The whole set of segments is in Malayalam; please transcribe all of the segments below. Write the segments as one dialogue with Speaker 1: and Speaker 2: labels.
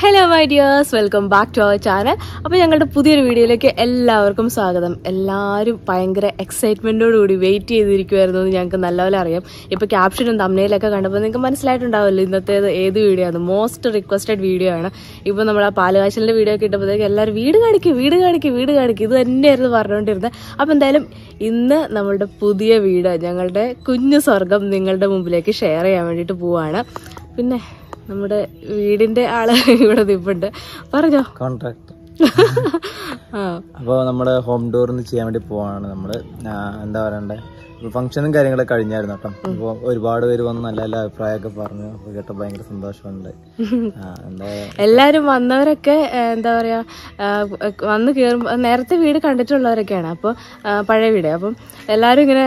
Speaker 1: Hello my dears welcome back to our channel അപ്പോൾ ഞങ്ങളുടെ പുതിയൊരു വീഡിയോയിലേക്ക് എല്ലാവർക്കും സ്വാഗതം. എല്ലാവരും ഭയങ്കര എക്സൈറ്റ്മെന്റോടുകൂടി വെയിറ്റ് ചെയ്തിരിക്കുമായിരുന്നു എന്ന് ഞങ്ങൾക്ക് നല്ലപോലെ അറിയാം. ഇപ്പോൾ ക്യാപ്ഷനും തമ്മിലൊക്കെ കണ്ടപ്പോൾ നിങ്ങൾക്ക് മനസ്സിലായിട്ടുണ്ടാവുമല്ലോ ഇന്നത്തേത് ഏത് വീഡിയോ ആണ്. മോസ്റ്റ് റിക്വസ്റ്റഡ് വീഡിയോ ആണ്. ഇപ്പോൾ നമ്മൾ ആ പാലുകാശലിന്റെ വീഡിയോ ഒക്കെ ഇട്ടപ്പോഴത്തേക്ക് എല്ലാവരും വീട് കാണിക്കും വീട് കാണിക്കും വീട് കാണിക്കും. ഇത് തന്നെയായിരുന്നു പറഞ്ഞുകൊണ്ടിരുന്നത്. അപ്പോൾ എന്തായാലും ഇന്ന് നമ്മളുടെ പുതിയ വീട് ഞങ്ങളുടെ കുഞ്ഞു സ്വർഗം നിങ്ങളുടെ മുമ്പിലേക്ക് ഷെയർ ചെയ്യാൻ വേണ്ടിയിട്ട് പോവുകയാണ് പിന്നെ നമ്മുടെ വീടിന്റെ ആൾ ഇവിടെ നിപ്പുണ്ട്. പറഞ്ഞോ?
Speaker 2: കോൺട്രാക്ട്
Speaker 1: അപ്പൊ
Speaker 2: അപ്പോൾ നമ്മുടെ ഹോം ടൂറിന് ചെയ്യാൻ വേണ്ടി പോവാണ് നമ്മൾ എന്താ പറയണ്ടേ? ഫംഗ്ഷനും കാര്യങ്ങളൊക്കെ കഴിഞ്ഞായിരുന്നു കേട്ടോ. അപ്പോൾ ഒരുപാട് പേര് വന്ന് നല്ല നല്ല അഭിപ്രായമൊക്കെ പറഞ്ഞു. അപ്പോൾ കേട്ടോ ഭയങ്കര സന്തോഷമുണ്ട്.
Speaker 1: എല്ലാരും വന്നവരൊക്കെ എന്താ പറയാ വന്ന് കേറുമ്പോ നേരത്തെ വീട് കണ്ടിട്ടുള്ളവരൊക്കെയാണ്. അപ്പോൾ പഴയ വീട്. അപ്പം എല്ലാരും ഇങ്ങനെ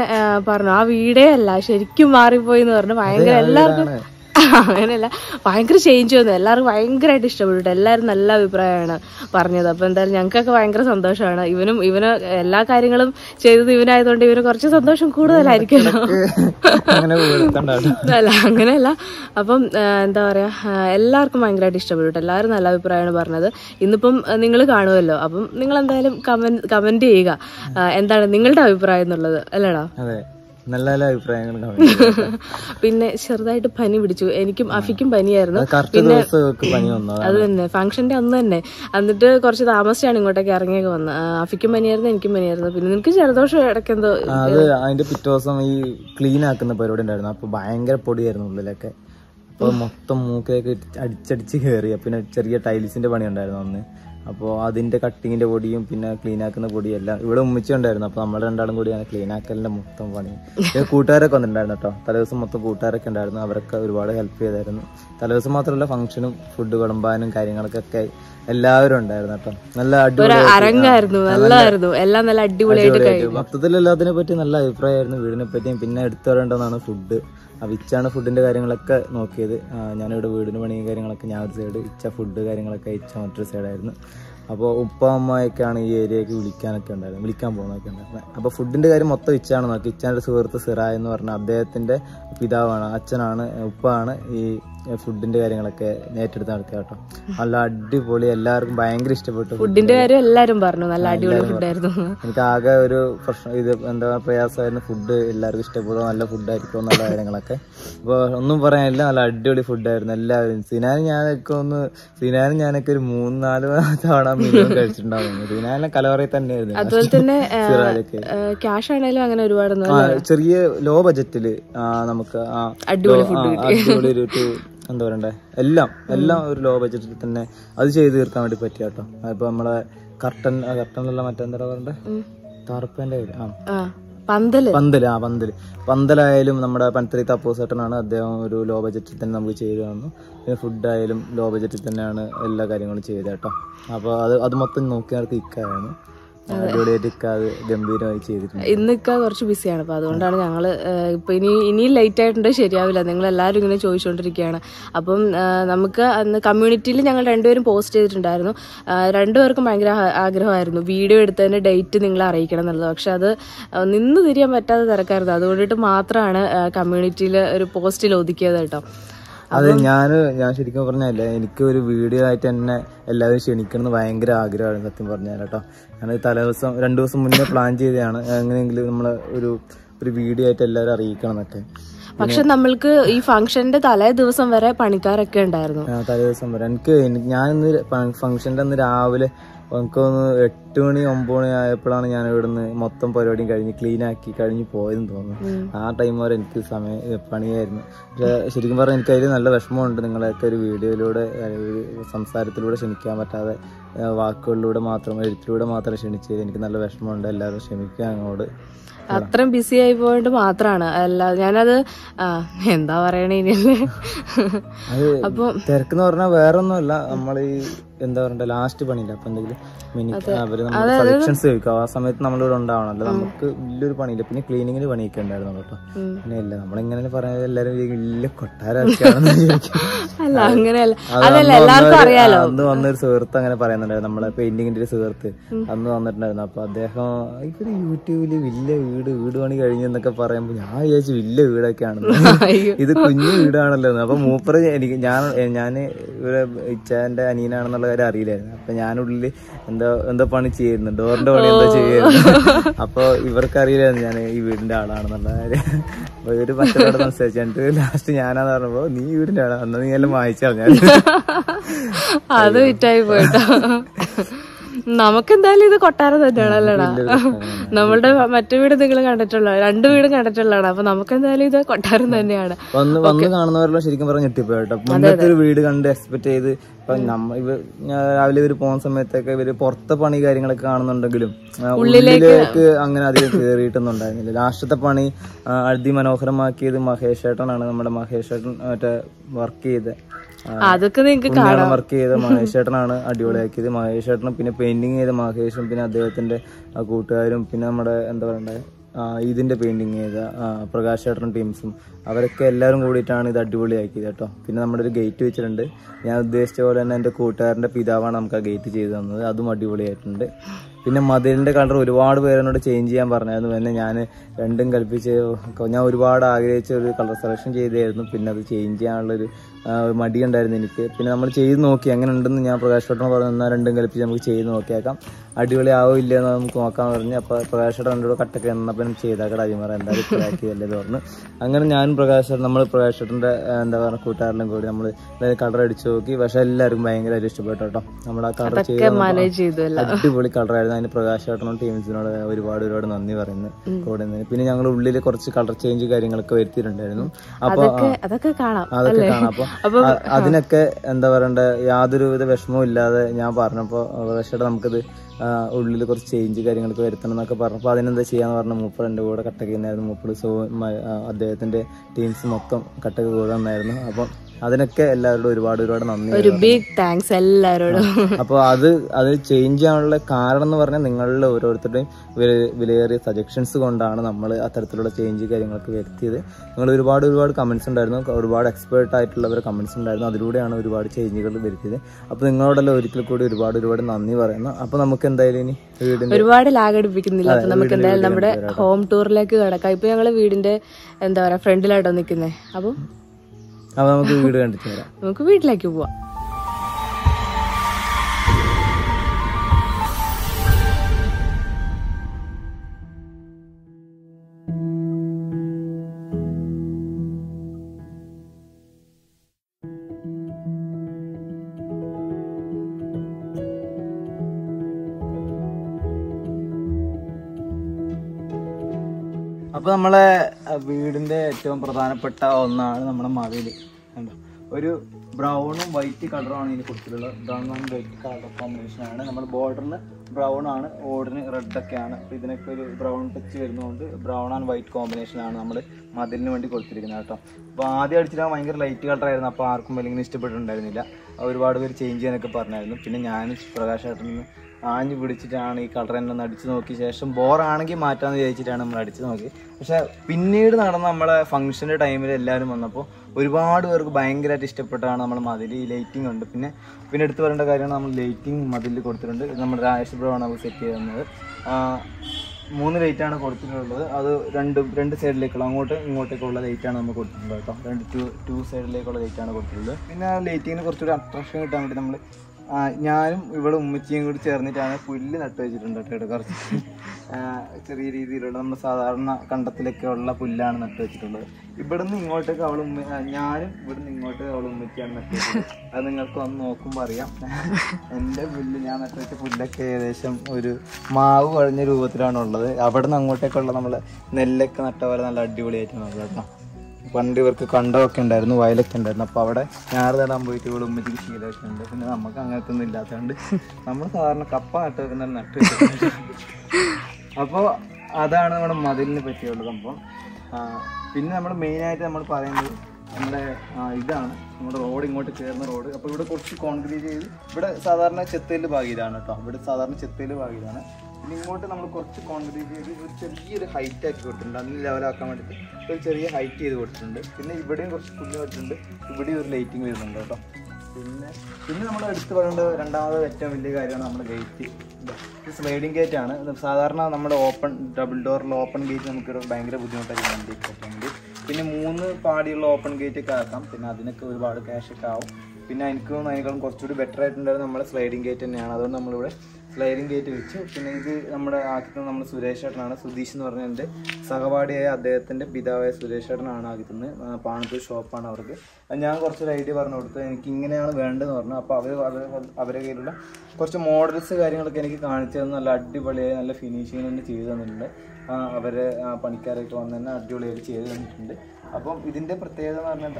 Speaker 1: പറഞ്ഞു ആ വീടേ അല്ല ശരിക്കും മാറിപ്പോയി എന്ന് പറഞ്ഞു. ഭയങ്കര എല്ലാവർക്കും അങ്ങനെയല്ല. ഭയങ്കര ചേഞ്ച് വന്നു. എല്ലാവർക്കും ഭയങ്കരമായിട്ട് ഇഷ്ടപ്പെട്ടു എല്ലാവരും നല്ല അഭിപ്രായമാണ് പറഞ്ഞത്. അപ്പൊ എന്തായാലും ഞങ്ങൾക്കൊക്കെ ഭയങ്കര സന്തോഷമാണ്. ഇവനും ഇവന് എല്ലാ കാര്യങ്ങളും ചെയ്തത് ഇവനായതുകൊണ്ട് ഇവന് കുറച്ച് സന്തോഷം
Speaker 2: വീഴ്ത്തണ്ട
Speaker 1: അല്ല അങ്ങനെയല്ല. അപ്പം എന്താ പറയാ എല്ലാവർക്കും ഭയങ്കരമായിട്ട് ഇഷ്ടപ്പെട്ടു എല്ലാവരും നല്ല അഭിപ്രായമാണ് പറഞ്ഞത്. ഇന്നിപ്പം നിങ്ങൾ കാണുമല്ലോ. അപ്പം നിങ്ങൾ എന്തായാലും കമന്റ് കമന്റ് ചെയ്യുക എന്താണ് നിങ്ങളുടെ അഭിപ്രായം എന്നുള്ളത്. അല്ലേടാ?
Speaker 2: നല്ല നല്ല അഭിപ്രായങ്ങൾ.
Speaker 1: പിന്നെ ചെറുതായിട്ട് പനി പിടിച്ചു. എനിക്കും അഫിക്കും പനിയായിരുന്നു.
Speaker 2: അത് കറക്റ്റ് ദിവസമൊക്കെ പനി വന്നു
Speaker 1: അത് തന്നെ. ഫംഗ്ഷന്റെ അന്ന് തന്നെ. എന്നിട്ട് കുറച്ച് താമസിച്ചാണ് ഇങ്ങോട്ടേക്ക് ഇറങ്ങിയൊക്കെ വന്നത്. അഫിക്കും പനിയായിരുന്നു എനിക്കും പനിയായിരുന്നു. പിന്നെ നിനക്ക് ജലദോഷം ഇടയ്ക്ക് എന്തോ
Speaker 2: ആ, അത് അതിന്റെ പിറ്റേ ദിവസം ഈ ക്ലീൻ ആക്കുന്ന പരിപാടി ഉണ്ടായിരുന്നു. അപ്പൊ ഭയങ്കര പൊടിയായിരുന്നു ഉള്ളിലൊക്കെ. അപ്പൊ മൊത്തം മൂക്കിലേക്ക് അടിച്ചടിച്ച് കയറി പിന്നെ ചെറിയ ടൈൽസിന്റെ പണി ഉണ്ടായിരുന്നു അന്ന്. അപ്പോൾ അതിന്റെ കട്ടിങ്ങിന്റെ പൊടിയും പിന്നെ ക്ലീൻ ആക്കുന്ന പൊടിയും എല്ലാം ഇവിടെ ഉമ്മിച്ച ഉണ്ടായിരുന്നു. അപ്പോൾ നമ്മൾ രണ്ടാളും കൂടിയാണ് ക്ലീൻ ആക്കലിന്റെ മൊത്തം പണി. കൂട്ടുകാരൊക്കെ വന്നിട്ടുണ്ടായിരുന്നു കേട്ടോ. തലേദിവസം മൊത്തം കൂട്ടുകാരൊക്കെ ഉണ്ടായിരുന്നു. അവരൊക്കെ ഒരുപാട് ഹെൽപ്പ് ചെയ്തായിരുന്നു. തലേദിവസം മാത്രമല്ല ഫംഗ്ഷനും ഫുഡ് വിളമ്പാനും കാര്യങ്ങൾക്കൊക്കെ എല്ലാവരും ഉണ്ടായിരുന്നു കേട്ടോ. നല്ല അടിപൊളി
Speaker 1: അരങ്ങായിരുന്നു. നല്ലതായിരുന്നു എല്ലാം നല്ല അടിപൊളിയായിട്ട്
Speaker 2: മൊത്തത്തിൽ എല്ലാത്തിനെ പറ്റി നല്ല അഭിപ്രായമായിരുന്നു. വീടിനെ പറ്റിയും പിന്നെ എടുത്തു പറയേണ്ടതാണ് ഫുഡ് ആ ഇച്ചാണ് ഫുഡിന്റെ കാര്യങ്ങളൊക്കെ നോക്കിയത്. ഞാനിവിടെ വീടിന് പണിയും കാര്യങ്ങളൊക്കെ ഞാൻ ഒരു സൈഡ് ഇച്ച ഫുഡ് കാര്യങ്ങളൊക്കെ ഇച്ച മറ്റൊരു സൈഡായിരുന്നു അപ്പോൾ ഉപ്പ അമ്മയൊക്കെയാണ് ഈ ഏരിയക്ക് വിളിക്കാനൊക്കെ ഉണ്ടായിരുന്നത് വിളിക്കാൻ പോകണമൊക്കെ ഉണ്ടായിരുന്നത് അപ്പോൾ ഫുഡിന്റെ കാര്യം മൊത്തം ഇച്ചാണ് നോക്കി. ഇച്ചാന്റെ സുഹൃത്ത് സിറ എന്ന് പറഞ്ഞ അദ്ദേഹത്തിന്റെ പിതാവാണ് അച്ഛനാണ് ഉപ്പാണ് ഈ ഫുഡിന്റെ കാര്യങ്ങളൊക്കെ ഏറ്റെടുത്ത് നടത്തുക കേട്ടോ നല്ല അടിപൊളി എല്ലാവർക്കും ഭയങ്കര ഇഷ്ടപ്പെട്ടു
Speaker 1: ഫുഡിന്റെ കാര്യം എല്ലാരും പറഞ്ഞു. നല്ല അടിപൊളി ഫുഡായിരുന്നു
Speaker 2: എനിക്ക് ആകെ ഒരു പ്രശ്നം ഇത് എന്താ പ്രയാസമായിരുന്നു. ഫുഡ് എല്ലാവർക്കും ഇഷ്ടപ്പെടും നല്ല ഫുഡായിരിക്കും നല്ല കാര്യങ്ങളൊക്കെ. അപ്പൊ ഒന്നും പറയാനില്ല നല്ല അടിപൊളി ഫുഡായിരുന്നു എല്ലാവരും സിനാനും ഞാനൊക്കെ ഒന്ന് സിനാനും ഞാനൊക്കെ ഒരു മൂന്ന് നാല് തവണ മിനിമം കഴിച്ചിട്ടുണ്ടാവും സിനാനെ കലവറയിൽ തന്നെയായിരുന്നു.
Speaker 1: അതുപോലെ തന്നെ ക്യാഷ് ആണെങ്കിലും അങ്ങനെ
Speaker 2: ഒരുപാട് ചെറിയ ലോ ബജറ്റിൽ നമുക്ക്
Speaker 1: അടിപൊളി
Speaker 2: ഒരു എന്താ പറയണ്ടേ? എല്ലാം എല്ലാം ഒരു ലോ ബജറ്റിൽ തന്നെ അത് ചെയ്ത് തീർക്കാൻ വേണ്ടി പറ്റിയ കേട്ടോ. ഇപ്പൊ നമ്മളെ കർട്ടൻ കർട്ടനിലുള്ള മറ്റെന്താ പറയണ്ടേ? താർപ്പന്റെ ആ.
Speaker 1: പന്തൽ.
Speaker 2: പന്തൽ ആ പന്തൽ. പന്തലായാലും നമ്മുടെ പനത്തലി തപ്പോസേട്ടനാണ് അദ്ദേഹം ഒരു ലോ ബജറ്റിൽ തന്നെ നമുക്ക് ചെയ്തു തന്നു. പിന്നെ ഫുഡായാലും ലോ ബജറ്റിൽ തന്നെയാണ് എല്ലാ കാര്യങ്ങളും ചെയ്തത് കേട്ടോ. അപ്പോൾ അത് അത് മൊത്തം നോക്കിയാൽ നടത്തി ഇക്കായിരുന്നു ഇക്ക
Speaker 1: ഇന്നൊക്കെ കുറച്ച് ബിസിയാണ്. അപ്പൊ അതുകൊണ്ടാണ് ഞങ്ങൾ ഇപ്പൊ ഇനി ഇനിയും ലേറ്റ് ആയിട്ടുണ്ട് ശരിയാവില്ല. നിങ്ങൾ എല്ലാവരും ഇങ്ങനെ ചോദിച്ചുകൊണ്ടിരിക്കുകയാണ് അപ്പം നമുക്ക് അന്ന് കമ്മ്യൂണിറ്റിയിൽ ഞങ്ങൾ രണ്ടുപേരും പോസ്റ്റ് ചെയ്തിട്ടുണ്ടായിരുന്നു. രണ്ടുപേർക്കും ഭയങ്കര ആഗ്രഹമായിരുന്നു. വീഡിയോ എടുത്തതിന്റെ ഡേറ്റ് നിങ്ങൾ അറിയിക്കണം എന്നുള്ളത്. പക്ഷെ അത് നിന്ന് തിരിയാൻ പറ്റാതെ തിരക്കായിരുന്നു. അതുകൊണ്ടിട്ട് മാത്രമാണ് കമ്മ്യൂണിറ്റിയിൽ ഒരു പോസ്റ്റിൽ ഒതുക്കിയത് കേട്ടോ.
Speaker 2: അത് ഞാൻ ഞാൻ ശരിക്കും പറഞ്ഞല്ലേ എനിക്ക് ഒരു വീഡിയോ ആയിട്ട് തന്നെ എല്ലാവരും ക്ഷണിക്കണം എന്ന് ഭയങ്കര ആഗ്രഹമാണ് സത്യം പറഞ്ഞാൽ കേട്ടോ. ഞാൻ തലേ ദിവസം രണ്ടു ദിവസം മുന്നേ പ്ലാൻ ചെയ്തതാണ്. എങ്ങനെയെങ്കിലും നമ്മൾ ഒരു ഒരു വീഡിയോ ആയിട്ട് എല്ലാവരും അറിയിക്കണം എന്നൊക്കെ.
Speaker 1: പക്ഷെ നമ്മൾക്ക് ഈ ഫംഗ്ഷന്റെ തലേ ദിവസം വരെ പണിക്കാരൊക്കെ ഉണ്ടായിരുന്നു.
Speaker 2: തലേ ദിവസം വരെ. എനിക്ക് എനിക്ക് ഞാൻ ഇന്ന് ഫംഗ്ഷന്റെ അന്ന് രാവിലെ എനിക്കൊന്ന് എട്ട് മണി ഒമ്പത് മണി ആയപ്പോഴാണ് ഞാൻ ഇവിടുന്ന് മൊത്തം പരിപാടിയും കഴിഞ്ഞ് ക്ലീൻ ആക്കി കഴിഞ്ഞ് പോയെന്ന് തോന്നുന്നു. ആ ടൈം വരെ എനിക്ക് സമയം പണിയായിരുന്നു. പക്ഷേ ശരിക്കും പറഞ്ഞാൽ എനിക്ക് അതിൽ നല്ല വിഷമമുണ്ട് നിങ്ങളെയൊക്കെ ഒരു വീഡിയോയിലൂടെ ഒരു സംസാരത്തിലൂടെ ക്ഷണിക്കാൻ പറ്റാതെ വാക്കുകളിലൂടെ മാത്രം എഴുത്തിലൂടെ മാത്രം ക്ഷണിച്ചത് എനിക്ക് നല്ല വിഷമമുണ്ട്. എല്ലാവരും ക്ഷമിക്കുക അങ്ങോട്ട്.
Speaker 1: അത്രയും ബിസി ആയി പോയിട്ട് മാത്രമാണ് അല്ല ഞാനത് എന്താ പറയണേ ഇനിയല്ലേ?
Speaker 2: അത്
Speaker 1: തിരക്ക്
Speaker 2: എന്ന് പറഞ്ഞാൽ നമ്മൾ ഈ എന്താ പറയണ്ട ലാസ്റ്റ് പണിയില്ല? അപ്പൊ എന്തെങ്കിലും അവർ നമ്മൾ ചോദിക്കും. ആ സമയത്ത് നമ്മളിവിടെ നമുക്ക് വലിയൊരു പണിയില്ല. പിന്നെ ക്ലീനിങ്ങിന് പണിയൊക്കെ ഉണ്ടായിരുന്നു കേട്ടോ.
Speaker 1: ഉം.
Speaker 2: പിന്നെ ഇല്ല നമ്മളിങ്ങനെ എല്ലാരും വലിയ
Speaker 1: അല്ല അങ്ങനെയല്ല. അതല്ല എല്ലാവർക്കും അറിയാലോ.
Speaker 2: അന്ന് വന്നൊരു സുഹൃത്ത് അങ്ങനെ പറയുന്നുണ്ടായിരുന്നു. നമ്മളെ പെയിന്റിങ്ങിന്റെ ഒരു സുഹൃത്ത്. അന്ന് വന്നിട്ടുണ്ടായിരുന്നു. അപ്പൊ അദ്ദേഹം യൂട്യൂബിൽ വലിയ വീട് വീട് പണി കഴിഞ്ഞെന്നൊക്കെ പറയുമ്പോൾ പറയുമ്പോ ഞാൻ വിചാരിച്ചു വലിയ വീടൊക്കെയാണെന്ന്.
Speaker 1: ആണ്
Speaker 2: ഇത് കുഞ്ഞു വീടാണല്ലോ. അപ്പൊ മൂപ്പറ് എനിക്ക് ഞാൻ ഞാൻ ഇവിടെ ഇച്ചാന്റെ അനിയനാണെന്നുള്ള കാര്യം അറിയില്ലായിരുന്നു. അപ്പൊ ഞാനുള്ളിൽ എന്താ എന്താ പണി ചെയ്യുന്നു. ഡോറിന്റെ പണി എന്താ ചെയ്യുന്നു. അപ്പൊ ഇവർക്ക് അറിയില്ലായിരുന്നു ഞാൻ ഈ വീടിന്റെ ആളാണെന്നുള്ള കാര്യം. അപ്പൊ ഇവർ മറ്റൊരാട് സംസാരിച്ചു. എന്നിട്ട് ലാസ്റ്റ് ഞാനാന്ന് പറഞ്ഞപ്പോ നീ വീടിന്റെ ആളാ. അന്ന് നീ എല്ലാം വായിച്ചാൽ ഞാൻ
Speaker 1: അത് വിറ്റായി പോയിട്ടോ. നമുക്കെന്തായാലും ഇത് കൊട്ടാരം തന്നെയാണല്ലോടാ. നമ്മളുടെ മറ്റു വീട് നിങ്ങൾ കണ്ടിട്ടുള്ള രണ്ട് വീടും കണ്ടിട്ടുള്ളതാണ്. അപ്പൊ നമുക്കെന്തായാലും ഇത് കൊട്ടാരം തന്നെയാണ്.
Speaker 2: വന്ന് വന്ന് കാണുന്നവരെല്ലാം ശരിക്കും പറഞ്ഞ മുന്നത്തെ ഒരു വീട് കണ്ട് എക്സ്പെക്ട് ചെയ്ത് ഇപ്പൊ നമ്മ ഇവ രാവിലെ ഇവർ പോകുന്ന സമയത്തൊക്കെ ഇവർ പുറത്തെ പണി കാര്യങ്ങളൊക്കെ കാണുന്നുണ്ടെങ്കിലും ഉള്ളിലേക്ക് അങ്ങനെ അധികം കയറിയിട്ടൊന്നും ഉണ്ടായിരുന്നില്ല ലാസ്റ്റത്തെ പണി അതിമനോഹരമാക്കിയത് മഹേഷ് ഏട്ടനാണ് നമ്മുടെ മഹേഷ് ഏട്ടൻ മറ്റേ വർക്ക് ചെയ്ത്
Speaker 1: അതൊക്കെ നിങ്ങക്ക്
Speaker 2: കാണാം. വർക്ക് ചെയ്ത മഹേഷ് ചേട്ടനാണ് അടിപൊളിയാക്കിയത്. മഹേഷ് ചേട്ടനും പിന്നെ പെയിന്റിങ് ചെയ്ത മഹേഷും പിന്നെ അദ്ദേഹത്തിന്റെ കൂട്ടുകാരും പിന്നെ നമ്മുടെ എന്താ പറയണ്ടേ ഇതിന്റെ പെയിന്റിങ് ചെയ്ത പ്രകാശ് ചേട്ടൻ ടീംസും അവരൊക്കെ എല്ലാവരും കൂടിയിട്ടാണ് ഇത് അടിപൊളിയാക്കിയത് കേട്ടോ. പിന്നെ നമ്മുടെ ഒരു ഗേറ്റ് വെച്ചിട്ടുണ്ട്. ഞാൻ ഉദ്ദേശിച്ച പോലെ തന്നെ എന്റെ കൂട്ടുകാരന്റെ പിതാവാണ് നമുക്ക് ആ ഗേറ്റ് ചെയ്ത് തന്നത്. അതും അടിപൊളിയായിട്ടുണ്ട്. പിന്നെ മതിലിന്റെ കളർ ഒരുപാട് പേരെന്നോട് ചേഞ്ച് ചെയ്യാൻ പറഞ്ഞായിരുന്നു. എന്നെ ഞാൻ രണ്ടും കൽപ്പിച്ച് ഞാൻ ഒരുപാട് ആഗ്രഹിച്ച ഒരു കളർ സെലക്ഷൻ ചെയ്തായിരുന്നു പിന്നെ അത് ചേഞ്ച് ചെയ്യാനുള്ളൊരു മടിയുണ്ടായിരുന്നു ഒരു മടി ഉണ്ടായിരുന്നു എനിക്ക്. പിന്നെ നമ്മൾ ചെയ്ത് നോക്കി എങ്ങനെ ഉണ്ടെന്ന് ഞാൻ പ്രകാശ് ചേട്ടനോട് പറഞ്ഞു എന്നാൽ രണ്ടും കൽപ്പിച്ച് നമുക്ക് ചെയ്ത് നോക്കിയേക്കാം. അടിപൊളി ആവോ ഇല്ലയോ എന്ന് നമുക്ക് നോക്കാൻ പറഞ്ഞു അപ്പോൾ പ്രകാശ് ചേട്ടൻ എന്റെ കൂടെ കട്ടൊക്കെ എന്നപ്പം ചെയ്താക്കട അജിമാർ എന്തായാലും ഇത്രയാക്കിയല്ലേ എന്ന് പറഞ്ഞു. അങ്ങനെ ഞാൻ പ്രകാശ് ചേട്ടൻ നമ്മൾ പ്രകാശ് ചേട്ടന്റെ എന്താ പറയുക കൂട്ടുകാരനും കൂടി നമ്മൾ കളർ അടിച്ചു നോക്കി. പക്ഷേ എല്ലാവർക്കും ഭയങ്കരമായിട്ട് ഇഷ്ടപ്പെട്ടു കേട്ടോ. നമ്മൾ ആ കളർ ചെയ്ത് അടിപൊളി കളറായിരുന്നു. അതിന് പ്രകാശ് ചേട്ടനും ടീംസിനോട് ഒരുപാട് ഒരുപാട് നന്ദി പറയുന്നു. കൂടെ നിന്ന് പിന്നെ ഞങ്ങൾ ഉള്ളിൽ കുറച്ച് കളർ ചേഞ്ച് കാര്യങ്ങളൊക്കെ വരുത്തിയിട്ടുണ്ടായിരുന്നു. അപ്പൊ
Speaker 1: അതൊക്കെ കാണാം
Speaker 2: അതൊക്കെ കാണാം. അപ്പൊ അതിനൊക്കെ എന്താ പറയണ്ട യാതൊരുവിധ വിഷമവും ഇല്ലാതെ ഞാൻ പറഞ്ഞപ്പോ പക്ഷേ നമുക്കിത് ഉള്ളിൽ കുറച്ച് ചേഞ്ച് കാര്യങ്ങളൊക്കെ വരുത്തണം എന്നൊക്കെ പറഞ്ഞപ്പോൾ അതിനെന്താ ചെയ്യാന്ന് പറഞ്ഞ മൂപ്പർ എന്റെ കൂടെ കട്ടക്ക് തന്നെയായിരുന്നു മൂപ്പർ സോ അദ്ദേഹത്തിന്റെ ടീംസ് മൊത്തം കട്ടക്ക് കൂടെ വന്നായിരുന്നു അപ്പം അതിനൊക്കെ എല്ലാവരോടും ഒരുപാട് ഒരുപാട് നന്ദി.
Speaker 1: ഒരു ബിഗ് താങ്ക്സ് എല്ലാവരോടും.
Speaker 2: അപ്പോൾ അത് അത് ചേഞ്ച് ചെയ്യാനുള്ള കാരണം എന്ന് പറഞ്ഞാൽ നിങ്ങളുടെ ഓരോരുത്തരുടെയും വില- വിലയേറിയ സജഷൻസ് കൊണ്ടാണ് നമ്മൾ അത്തരത്തിലുള്ള ചേഞ്ച് കാര്യങ്ങളൊക്കെ വരുത്തിയത്. നിങ്ങൾ ഒരുപാട് ഒരുപാട് കമന്റ്സ് ഉണ്ടായിരുന്നു. ഒരുപാട് എക്സ്പേർട്ട് ആയിട്ടുള്ളവരെ കമന്റ്സ് ഉണ്ടായിരുന്നു. അതിലൂടെയാണ് ഒരുപാട് ചേഞ്ചുകൾ വരുത്തിയത്. അപ്പോൾ നിങ്ങളോടെല്ലാം ഒരിക്കൽ കൂടി ഒരുപാട് ഒരുപാട് നന്ദി പറയുന്നു. അപ്പോൾ നമുക്ക് എന്തായാലും ഇനി
Speaker 1: ഒരുപാട് ലാഗ് അടുപ്പിക്കുന്നില്ല അപ്പൊ നമുക്ക് എന്തായാലും നമ്മുടെ ഹോം ടൂറിലേക്ക് കിടക്കാം. ഇപ്പൊ ഞങ്ങൾ വീടിന്റെ എന്താ പറയാ ഫ്രണ്ടിലായിട്ടോ നിക്കുന്നേ. അപ്പം
Speaker 2: അപ്പോൾ നമുക്ക് വീട് കണ്ടിട്ട് വരാം
Speaker 1: നമുക്ക് വീട്ടിലേക്ക് പോവാം
Speaker 2: അപ്പൊ നമ്മളെ വീടിന്റെ ഏറ്റവും പ്രധാനപ്പെട്ട ഒന്നാണ് നമ്മുടെ മതിൽ? ഒരു ബ്രൗണും വൈറ്റ് കളറുമാണ് ഇതിന് കൊടുത്തിട്ടുള്ളത്. Brown and white colour combination ആണ്. നമ്മൾ ബോർഡറിന് ബ്രൗൺ ആണ് ഓടിന് റെഡ് ഒക്കെയാണ്. അപ്പൊ ഇതിനൊക്കെ ഒരു ബ്രൗൺ ടച്ച് വരുന്നതുകൊണ്ട് ബ്രൗൺ ആൻഡ് വൈറ്റ് കോമ്പിനേഷൻ ആണ് നമ്മൾ മതിലിന് വേണ്ടി കൊടുത്തിരിക്കുന്നത് കേട്ടോ. അപ്പോൾ ആദ്യം അടിച്ചിട്ട് ഭയങ്കര ലൈറ്റ് കളറായിരുന്നു അപ്പോൾ ആർക്കും വലിയ ഇഷ്ടപ്പെട്ടിട്ടുണ്ടായിരുന്നില്ല. ഒരുപാട് പേര് ചേഞ്ച് ചെയ്യാനൊക്കെ പറഞ്ഞായിരുന്നു. പിന്നെ ഞാൻ പ്രകാശ് ചേട്ടൻ ആഞ്ഞു പിടിച്ചിട്ടാണ് ഈ കളർ തന്നെ അടിച്ചു നോക്കിയ ശേഷം ബോറാണെങ്കിൽ മാറ്റാമെന്ന് വിചാരിച്ചിട്ടാണ് നമ്മൾ അടിച്ചു നോക്കി പക്ഷേ പിന്നീട് നടന്ന നമ്മളെ ഫംഗ്ഷന്റെ ടൈമിൽ എല്ലാവരും വന്നപ്പോൾ ഒരുപാട് പേർക്ക് ഭയങ്കരമായിട്ട് ഇഷ്ടപ്പെട്ടതാണ് നമ്മൾ മതിൽ ഈ ലൈറ്റിംഗ് ഉണ്ട് പിന്നെ പിന്നെ എടുത്തു പറയേണ്ട കാര്യമാണ് നമ്മൾ ലൈറ്റിംഗ് മതിൽ കൊടുത്തിട്ടുണ്ട്. നമ്മുടെ രാജേഷ് ബ്രോ ആണ് നമുക്ക് സെറ്റ് ചെയ്യുന്നത്. മൂന്ന് ലൈറ്റാണ് കൊടുത്തിട്ടുള്ളത്. അത് രണ്ട് രണ്ട് സൈഡിലേക്കുള്ള അങ്ങോട്ട് ഇങ്ങോട്ടേക്കുള്ള ലൈറ്റാണ് നമ്മൾ കൊടുത്തിട്ടുള്ളത് കേട്ടോ. രണ്ട് ടു ടു സൈഡിലേക്കുള്ള ലൈറ്റാണ് കൊടുത്തിട്ടുള്ളത്. പിന്നെ ലൈറ്റിങ്ങിന് കുറച്ചുകൂടി അട്രാക്ഷൻ കിട്ടാൻ വേണ്ടി നമ്മൾ ഞാനും ഇവിടെ ഉമ്മച്ചിയും കൂടി ചേർന്നിട്ടാണ് പുല്ല് നട്ട് വെച്ചിട്ടുണ്ട് കേട്ടോ കുറച്ച്. ചെറിയ രീതിയിലുള്ള നമ്മൾ സാധാരണ കണ്ടത്തിലൊക്കെ ഉള്ള പുല്ലാണ് നട്ട് വെച്ചിട്ടുള്ളത്. ഇവിടുന്ന് ഇങ്ങോട്ടേക്ക് അവൾ ഉമ്മ ഞാനും ഇവിടുന്ന് ഇങ്ങോട്ടേക്ക് അവൾ ഉമ്മച്ചിയാണ് നട്ട് വെച്ചത് അത് നിങ്ങൾക്ക് വന്ന് നോക്കുമ്പോൾ അറിയാം. എന്റെ പുല്ല് ഞാൻ നട്ട് വെച്ച പുല്ലൊക്കെ ഏകദേശം ഒരു മാവ് കഴിഞ്ഞ രൂപത്തിലാണ് ഉള്ളത് അവിടെ നിന്ന് അങ്ങോട്ടേക്കുള്ള നമ്മൾ നെല്ലൊക്കെ നട്ട പോലെ നല്ല അടിപൊളിയായിട്ടാണ് കേട്ടോ. പണ്ട് ഇവർക്ക് കണ്ടമൊക്കെ ഉണ്ടായിരുന്നു വയലൊക്കെ ഉണ്ടായിരുന്നു. അപ്പോൾ അവിടെ ഞാറ് നടാൻ പോയിട്ട് ഇവിടെ ഉമ്മച്ചിക്ക് ശീലമൊക്കെ ഉണ്ട്. പിന്നെ നമുക്ക് അങ്ങനത്തെ ഒന്നും ഇല്ലാത്തതുകൊണ്ട് നമ്മൾ സാധാരണ കപ്പ നട്ട് വെക്കുന്ന നട്ട് അപ്പോൾ അതാണ് നമ്മുടെ മതിലിനെ പറ്റിയുള്ള സംഭവം. പിന്നെ നമ്മൾ മെയിനായിട്ട് നമ്മൾ പറയുന്നത് നമ്മുടെ ഇതാണ്. നമ്മുടെ റോഡ് ഇങ്ങോട്ട് കയറുന്ന റോഡ്. അപ്പോൾ ഇവിടെ കുറച്ച് കോൺക്രീറ്റ് ചെയ്ത് ഇവിടെ സാധാരണ ചെത്തയിൽ ഭാഗ്യതാണ് കേട്ടോ. ഇവിടെ സാധാരണ ചെത്തയിൽ ഭാഗം പിന്നെ ഇങ്ങോട്ട് നമ്മൾ കുറച്ച് കോൺക്രീറ്റ് ചെയ്ത് ഒരു ചെറിയൊരു ഹൈറ്റ് ആക്കി കൊടുത്തിട്ടുണ്ട്. അതിന് ലെവലാക്കാൻ വേണ്ടിയിട്ട് ഒരു ചെറിയ ഹൈറ്റ് ചെയ്ത് കൊടുത്തിട്ടുണ്ട്. പിന്നെ ഇവിടെയും കുറച്ച് പുല്ല് വെച്ചിട്ടുണ്ട്. ഇവിടെയും ഒരു ലൈറ്റിംഗ് വരുന്നുണ്ട് കേട്ടോ. പിന്നെ പിന്നെ നമ്മൾ എടുത്ത് പറയേണ്ട രണ്ടാമത് ഏറ്റവും വലിയ കാര്യമാണ് നമ്മുടെ ഗേറ്റ് ഇത് സ്ലൈഡിങ് ഗേറ്റ് ആണ്. സാധാരണ നമ്മുടെ ഓപ്പൺ ഡബിൾ ഡോറിൽ ഓപ്പൺ ഗേറ്റ് നമുക്ക് ഒരു ഭയങ്കര ബുദ്ധിമുട്ടായിരിക്കും വണ്ടി. പിന്നെ മൂന്ന് പാടിയുള്ള ഓപ്പൺ ഗേറ്റ് ഒക്കെ ആക്കാം. പിന്നെ അതിനൊക്കെ ഒരുപാട് ക്യാഷ് ഒക്കെ ആവും. പിന്നെ എനിക്ക് തോന്നുന്നു അതിനേക്കാളും കുറച്ചുകൂടി ബെറ്റർ ആയിട്ടുണ്ടായിരുന്നത് നമ്മുടെ സ്ലൈഡിങ് ഗേറ്റ് തന്നെയാണ്. അതുകൊണ്ട് നമ്മളിവിടെ സ്ലൈഡിങ് ഗേറ്റ് വെച്ചു. പിന്നെ ഇത് നമ്മുടെ ആക്കിത്തത് നമ്മൾ സുരേഷ് ചേട്ടനാണ് സുധീഷ് എന്ന് പറഞ്ഞ എന്റെ സഹപാഠിയായ അദ്ദേഹത്തിന്റെ പിതാവായ സുരേഷ് ചേട്ടനാണ് ആക്കിത്തന്ന് പാണത്തൂർ ഷോപ്പാണ് അവർക്ക്. ഞാൻ കുറച്ചൊരു ഐഡിയ പറഞ്ഞു കൊടുത്തു. എനിക്ക് ഇങ്ങനെയാണ് വേണ്ടതെന്ന് പറഞ്ഞു. അപ്പോൾ അവർ അവരുടെ കയ്യിലുള്ള കുറച്ച് മോഡൽസ് കാര്യങ്ങളൊക്കെ എനിക്ക് കാണിച്ചു തന്നു. നല്ല അടിപൊളിയായി നല്ല ഫിനിഷിങ് തന്നെ ചെയ്തു തന്നിട്ടുണ്ട്. അവരെ പണിക്കാരൊക്കെ വന്ന് തന്നെ അടിപൊളിയായിട്ട് ചെയ്തു തന്നിട്ടുണ്ട്. അപ്പം ഇതിന്റെ പ്രത്യേകത എന്ന് പറഞ്ഞാൽ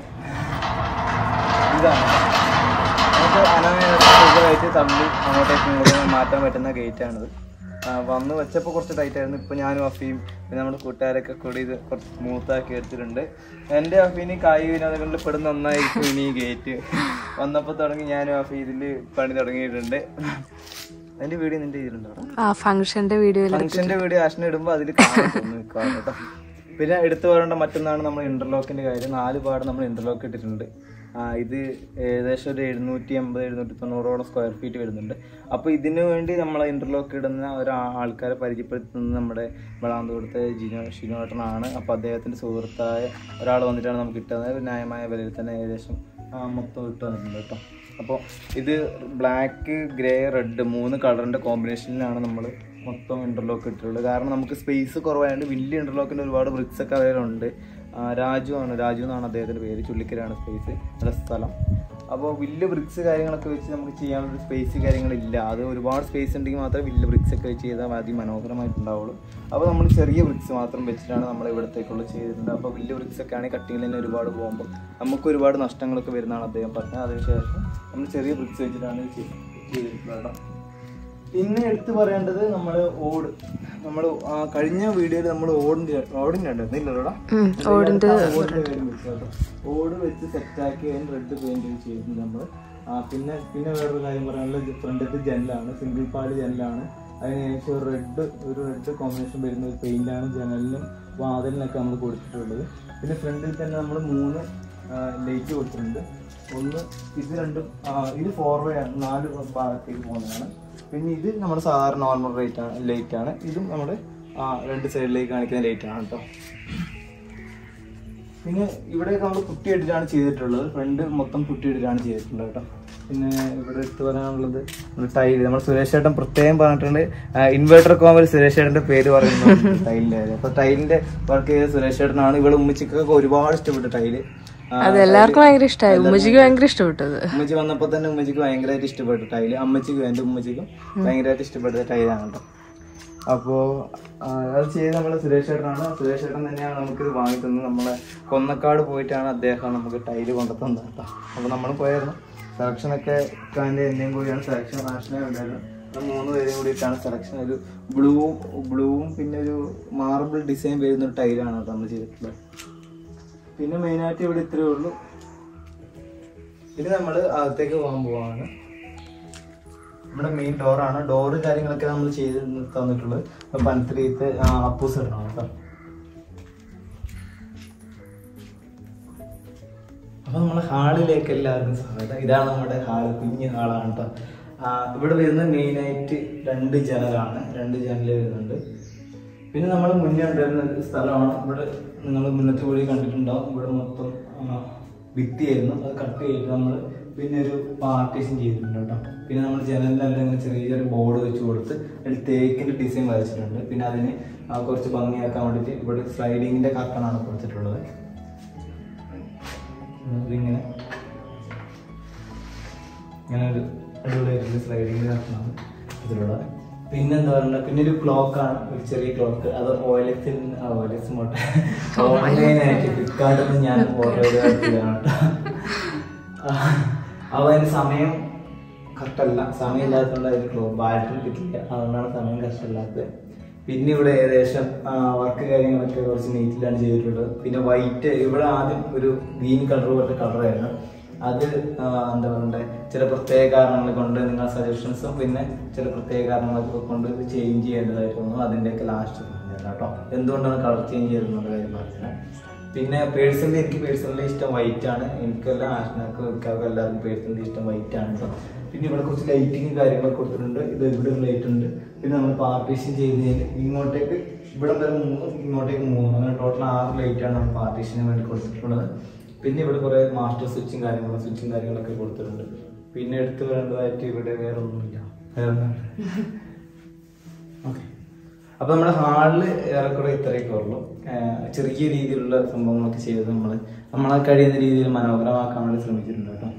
Speaker 2: ഇതാണ്. നമുക്ക് തള്ളി അങ്ങോട്ടേക്കും ഇങ്ങോട്ടും മാറ്റാൻ പറ്റുന്ന ഗേറ്റാണിത് വന്ന് വെച്ചപ്പോൾ കുറച്ച് ടൈറ്റ് ആയിരുന്നു. ഇപ്പോൾ ഞാനും അഫീം പിന്നെ നമ്മുടെ കൂട്ടുകാരൊക്കെ കൂടി ഇത് കുറച്ച് സ്മൂത്താക്കി എടുത്തിട്ടുണ്ട്. എന്റെ അഫീന് കായി വിനോദങ്ങളിൽ പെടുന്ന ഒന്നായിരിക്കും ഇനി ഈ ഗേറ്റ് വന്നപ്പോൾ തുടങ്ങി ഞാനും അഫി ഇതിൽ പണി തുടങ്ങിയിട്ടുണ്ട്. അതിന്റെ വീഡിയോ നിന്റെ ഇതിലുണ്ടോ
Speaker 1: ഫംഗ്ഷന്റെ വീഡിയോ
Speaker 2: ഫംഗ്ഷന്റെ വീഡിയോ ആഷൻ ഇടുമ്പോൾ അതിൽ നിൽക്കാം കേട്ടോ. പിന്നെ എടുത്തു പറയേണ്ട മറ്റൊന്നാണ് നമ്മൾ ഇന്റർലോക്കിന്റെ കാര്യം. നാല് പാട് നമ്മൾ ഇന്റർലോക്ക് ഇട്ടിട്ടുണ്ട്. ഇത് ഏകദേശം ഒരു എഴുന്നൂറ്റി അമ്പത് എഴുന്നൂറ്റി തൊണ്ണൂറോളം സ്ക്വയർ ഫീറ്റ് വരുന്നുണ്ട്. അപ്പോൾ ഇതിനു വേണ്ടി നമ്മൾ ഇന്റർലോക്ക് ഇടുന്ന ഒരു ആൾക്കാരെ പരിചയപ്പെടുത്തുന്നത് നമ്മുടെ വളാന്തോടുത്തെ ജിനോ ഷിനോട്ടനാണ്. അപ്പോൾ അദ്ദേഹത്തിന്റെ സുഹൃത്തായ ഒരാൾ വന്നിട്ടാണ് നമുക്ക് കിട്ടുന്നത്. ന്യായമായ വിലയിൽ തന്നെ ഏകദേശം മൊത്തം ഇട്ട് വന്നിട്ടുണ്ട് കേട്ടോ. അപ്പോൾ ഇത് ബ്ലാക്ക് ഗ്രേ റെഡ് മൂന്ന് കളറിന്റെ കോമ്പിനേഷനിലാണ് നമ്മൾ മൊത്തം ഇന്റർലോക്ക് ഇട്ടിട്ടുള്ളത്. കാരണം നമുക്ക് സ്പേസ് കുറവായതുകൊണ്ട് വലിയ ഇന്റർലോക്കിന്റെ ഒരുപാട് ബ്രിക്സ് ഒക്കെ അവരുണ്ട് ആ, രാജു ആണ്. രാജു എന്നാണ് അദ്ദേഹത്തിന്റെ പേര്. ചുള്ളിക്കലാണ് സ്പേസ് നല്ല സ്ഥലം. അപ്പോൾ വലിയ ബ്രിക്സ് കാര്യങ്ങളൊക്കെ വെച്ച് നമുക്ക് ചെയ്യാനുള്ള സ്പേസ് കാര്യങ്ങളില്ല. അത് ഒരുപാട് സ്പേസ് ഉണ്ടെങ്കിൽ മാത്രമേ വലിയ ബ്രിക്സ് ഒക്കെ വെച്ച് ചെയ്താൽ അതിമനോഹരമായിട്ടുണ്ടാവുള്ളൂ അപ്പോൾ നമ്മൾ ചെറിയ ബ്രിക്സ് മാത്രം വെച്ചിട്ടാണ് നമ്മൾ ഇവിടത്തേക്കുള്ള ചെയ്തിട്ടുണ്ട് അപ്പോൾ വലിയ ബ്രിക്സ് ഒക്കെ ആണെങ്കിൽ കട്ടിങ്ങിൽ തന്നെ ഒരുപാട് പോകുമ്പോൾ നമുക്ക് ഒരുപാട് നഷ്ടങ്ങളൊക്കെ വരുന്നതാണ് അദ്ദേഹം പറഞ്ഞത്. അതിനുശേഷം നമ്മൾ ചെറിയ ബ്രിക്സ് വെച്ചിട്ടാണ് ചെയ്തിട്ടുള്ളത്. പിന്നെ എടുത്തു പറയേണ്ടത് നമ്മൾ ഓട് നമ്മൾ കഴിഞ്ഞ വീഡിയോയിൽ നമ്മൾ ഓടിന്റെ ഓടിന്റെ ഉണ്ടായിരുന്നില്ലല്ലോടാ ഓടിന്റെ ഓട് വെച്ച് സെറ്റാക്കി അതിന് റെഡ് പെയിന്റ് ചെയ്തിട്ടുണ്ട് നമ്മൾ പിന്നെ പിന്നെ വേറൊരു കാര്യം പറയാനുള്ളത് ഫ്രണ്ടത്തെ ജനലാണ് സിംഗിൾ പാളി ജനലാണ് അതിനുശേഷം ഒരു റെഡ് ഒരു റെഡ് കോമ്പിനേഷൻ വരുന്ന ഒരു പെയിന്റാണ് ജനലിനും വാതിലിനൊക്കെ നമ്മൾ കൊടുത്തിട്ടുള്ളത്. പിന്നെ ഫ്രണ്ടിൽ തന്നെ നമ്മൾ മൂന്ന് ലൈറ്റ് കൊടുത്തിട്ടുണ്ട്. ഒന്ന് ഇത് രണ്ടും ഇത് ഫോർവേ ആണ്. നാല് ഭാഗത്തേക്ക് പോകുന്നതാണ്. പിന്നെ ഇത് നമ്മുടെ സാധാരണ നോർമൽ റേറ്റ് ആണ് ലൈറ്റ് ആണ്. ഇതും നമ്മുടെ രണ്ട് സൈഡിലേക്ക് കാണിക്കുന്ന ലൈറ്റ് ആണ് കേട്ടോ പിന്നെ ഇവിടെയൊക്കെ നമ്മൾ കുട്ടി ഇട്ടിട്ടാണ് ചെയ്തിട്ടുള്ളത്. ഫ്രണ്ട് മൊത്തം കുട്ടി ഇട്ടിട്ടാണ് ചെയ്തിട്ടുള്ളത് കേട്ടോ പിന്നെ ഇവിടെ എടുത്ത് പറയാനുള്ളത് ടൈൽ നമ്മൾ സുരേഷ് ചേട്ടൻ പ്രത്യേകം പറഞ്ഞിട്ടുണ്ട്. ഇൻവേർട്ടർ കോമിൽ സുരേഷ് ചേട്ടന്റെ പേര് പറയുന്നു ടൈലിന്റെ അപ്പൊ ടൈലിന്റെ വർക്ക് ചെയ്ത സുരേഷ് ചേട്ടനാണ് ഇവിടെ ഉമ്മച്ചിക്കൊക്കെ ഒരുപാട് ഇഷ്ടപ്പെട്ടു ടൈൽ. അതെല്ലാവർക്കും
Speaker 1: അത് എല്ലാവർക്കും ഭയങ്കര ഇഷ്ടമായി ഉമ്മച്ചിക്ക് ഭയങ്കര ഇഷ്ടപ്പെട്ടത്.
Speaker 2: ഉമ്മച്ചി വന്നപ്പോ തന്നെ ഉമ്മച്ചിക്ക് ഭയങ്കരമായിട്ട് ഇഷ്ടപ്പെട്ടു ടൈൽ. അമ്മച്ചിക്കും എന്റെ ഉമ്മച്ചിക്കും ഭയങ്കരമായിട്ട് ഇഷ്ടപ്പെട്ട ടൈലാണ് കേട്ടോ. അപ്പോ അത് ചെയ്ത് നമ്മൾ സുരേഷ് ചേട്ടനാണ് സുരേഷ് ചേട്ടൻ തന്നെയാണ് നമുക്ക് വാങ്ങി തന്നത് നമ്മളെ കൊന്നക്കാട് പോയിട്ടാണ് അദ്ദേഹം നമുക്ക് ടൈൽ കൊണ്ടുത്തന്നത് കേട്ടോ. അപ്പൊ നമ്മൾ പോയായിരുന്നു. സെലക്ഷൻ ഒക്കെ കാണിന്റെ എന്നെയും കൂടിയാണ്. സെലക്ഷൻ ഫാഷനെ ഉണ്ടായിരുന്നു മൂന്ന് പേരും കൂടിയിട്ടാണ് സെലക്ഷൻ. ഒരു ബ്ലൂവും ബ്ലൂവും പിന്നെ ഒരു മാർബിൾ ഡിസൈൻ വരുന്ന ഒരു ടൈലാണ് നമ്മൾ ചെയ്തിട്ടുള്ളത്. പിന്നെ മെയിനായിട്ട് ഇവിടെ ഇത്രയേ ഉള്ളൂ. ഇനി നമ്മൾ അകത്തേക്ക് പോകാൻ പോവാണ്. നമ്മുടെ മെയിൻ ഡോറാണ് ഡോറ് കാര്യങ്ങളൊക്കെ നമ്മൾ ചെയ്ത് തന്നിട്ടുള്ളത്. പനത്തിരീത്ത് അപ്പൂസ് ഇടണം കേട്ടോ. അപ്പൊ നമ്മളെ ഹാളിലേക്ക് എല്ലാവർക്കും സ്വാഗതം. ഇതാണ് നമ്മുടെ ഹാൾ കുഞ്ഞു ഹാളാണ് കേട്ടോ ഇവിടെ വരുന്നത് മെയിനായിട്ട് രണ്ട് ജനലാണ്. രണ്ട് ജനൽ വരുന്നുണ്ട്. പിന്നെ നമ്മൾ മുന്നേ ഉണ്ടായിരുന്ന ഒരു സ്ഥലമാണ്. ഇവിടെ നിങ്ങൾ മുന്നത്തെ കൂടി കണ്ടിട്ടുണ്ടാവും. ഇവിടെ മൊത്തം ഭിത്തിയായിരുന്നു. അത് കട്ട് ചെയ്തിട്ട് നമ്മൾ പിന്നെ ഒരു പാർട്ടീഷൻ ചെയ്തിട്ടുണ്ട് കേട്ടോ പിന്നെ നമ്മൾ ജനലിനെല്ലാം ഇങ്ങനെ ചെറിയ ചെറിയ ബോർഡ് വെച്ച് കൊടുത്ത് അതിൽ തേക്കിന്റെ ഡിസൈൻ വരച്ചിട്ടുണ്ട്. പിന്നെ അതിന് കുറച്ച് ഭംഗിയാക്കാൻ വേണ്ടിയിട്ട് ഇവിടെ സ്ലൈഡിങ്ങിന്റെ കർട്ടനാണ് കൊടുത്തിട്ടുള്ളത്. ഇതിങ്ങനെ ഇങ്ങനെ ഒരു അടിപൊളിയായിട്ടുള്ള സ്ലൈഡിങ് കർട്ടനാണ് ഇതിലുള്ള പിന്നെന്താ പറയുക പിന്നെ ഒരു ക്ലോക്ക് ആണ്. ഒരു ചെറിയ ക്ലോക്ക് അത് ഓയിലക്സിൽ ഓയിലസ് മോട്ടെ ഓൺലൈനായിട്ട് ഫ്ലിപ്കാർട്ടിൽ നിന്ന് ഞാൻ ചെയ്താണ് അപ്പോൾ അതിന് സമയം കറക്റ്റല്ല സമയം ഇല്ലാത്തതുകൊണ്ട് അതിന് ക്ലോ ബാറ്ററി കിട്ടില്ല. അതുകൊണ്ടാണ് സമയം കഷ്ടമില്ലാത്തത് പിന്നെ ഇവിടെ ഏകദേശം വർക്ക് കാര്യങ്ങളൊക്കെ കുറച്ച് നീറ്റിലാണ് ചെയ്തിട്ടുള്ളത്. പിന്നെ വൈറ്റ് ഇവിടെ ആദ്യം ഒരു ഗ്രീൻ കളർ പോലത്തെ കളറായിരുന്നു അത് എന്താ പറയണ്ടേ ചില പ്രത്യേക കാരണങ്ങൾ കൊണ്ട് നിങ്ങൾ സജഷൻസും പിന്നെ ചില പ്രത്യേക കാരണങ്ങളൊക്കെ കൊണ്ട് ഇത് ചേഞ്ച് ചെയ്യേണ്ടതായിട്ട് വന്നു അതിന്റെയൊക്കെ ലാസ്റ്റ് കേട്ടോ. എന്തുകൊണ്ടാണ് കളർ ചേഞ്ച് ചെയ്തതെന്നുള്ള കാര്യം പറഞ്ഞത് പിന്നെ പേഴ്സണലി എനിക്ക് പേഴ്സണലി ഇഷ്ടം വൈറ്റ് ആണ്. എനിക്കല്ല ആഷ്നക്ക് വെക്കാവും എല്ലാവർക്കും പേഴ്സണലി ഇഷ്ടം വൈറ്റ് ആണ് പിന്നെ ഇവിടെ കുറച്ച് ലൈറ്റിങ് കാര്യങ്ങളൊക്കെ കൊടുത്തിട്ടുണ്ട്. ഇത് ഇവിടെ ലൈറ്റ് ഉണ്ട്? പിന്നെ നമ്മൾ പാർട്ടീഷൻ ചെയ്ത് ഇങ്ങോട്ടേക്ക് ഇവിടെ വരെ മൂന്ന് ഇങ്ങോട്ടേക്ക് മൂന്ന്. അങ്ങനെ ടോട്ടൽ ആറ് ലൈറ്റ് ആണ് നമ്മൾ പാർട്ടീഷന് വേണ്ടി കൊടുത്തിട്ടുള്ളത്. പിന്നെ ഇവിടെ കുറേ മാസ്റ്റർ സ്വിച്ചും കാര്യങ്ങളും സ്വിച്ചും കാര്യങ്ങളൊക്കെ കൊടുത്തിട്ടുണ്ട്. പിന്നെ എടുത്തു വരേണ്ടതായിട്ട് ഇവിടെ വേറെ ഒന്നുമില്ല വേറെ ഓക്കെ അപ്പൊ നമ്മുടെ ഹാളിൽ ഏറെക്കുറെ ഇത്രയൊക്കെ ഉള്ളൂ. ചെറിയ രീതിയിലുള്ള സംഭവങ്ങളൊക്കെ ചെയ്ത് നമ്മൾ നമ്മളെ കഴിയുന്ന രീതിയിൽ മനോഹരമാക്കാൻ വേണ്ടി ശ്രമിച്ചിട്ടുണ്ട് കേട്ടോ.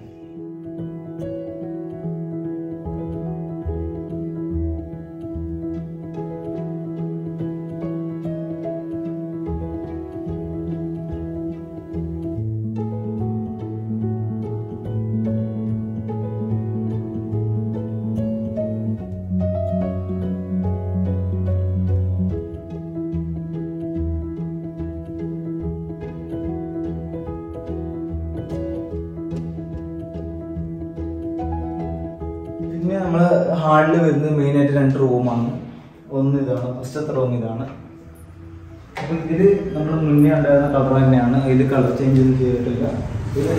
Speaker 2: ഹാളിൽ വരുന്നത് മെയിൻ ആയിട്ട് രണ്ട് റൂമാണ് ഒന്ന് ഇതാണ് ഫസ്റ്റത്തെ റൂം ഇതാണ്. അപ്പൊ ഇതിൽ നമ്മൾ മുന്നേ ഉണ്ടായിരുന്ന കളർ തന്നെയാണ്. ഇത് കളർ ചേഞ്ച് ഒന്നും ചെയ്തിട്ടില്ല. ഇത്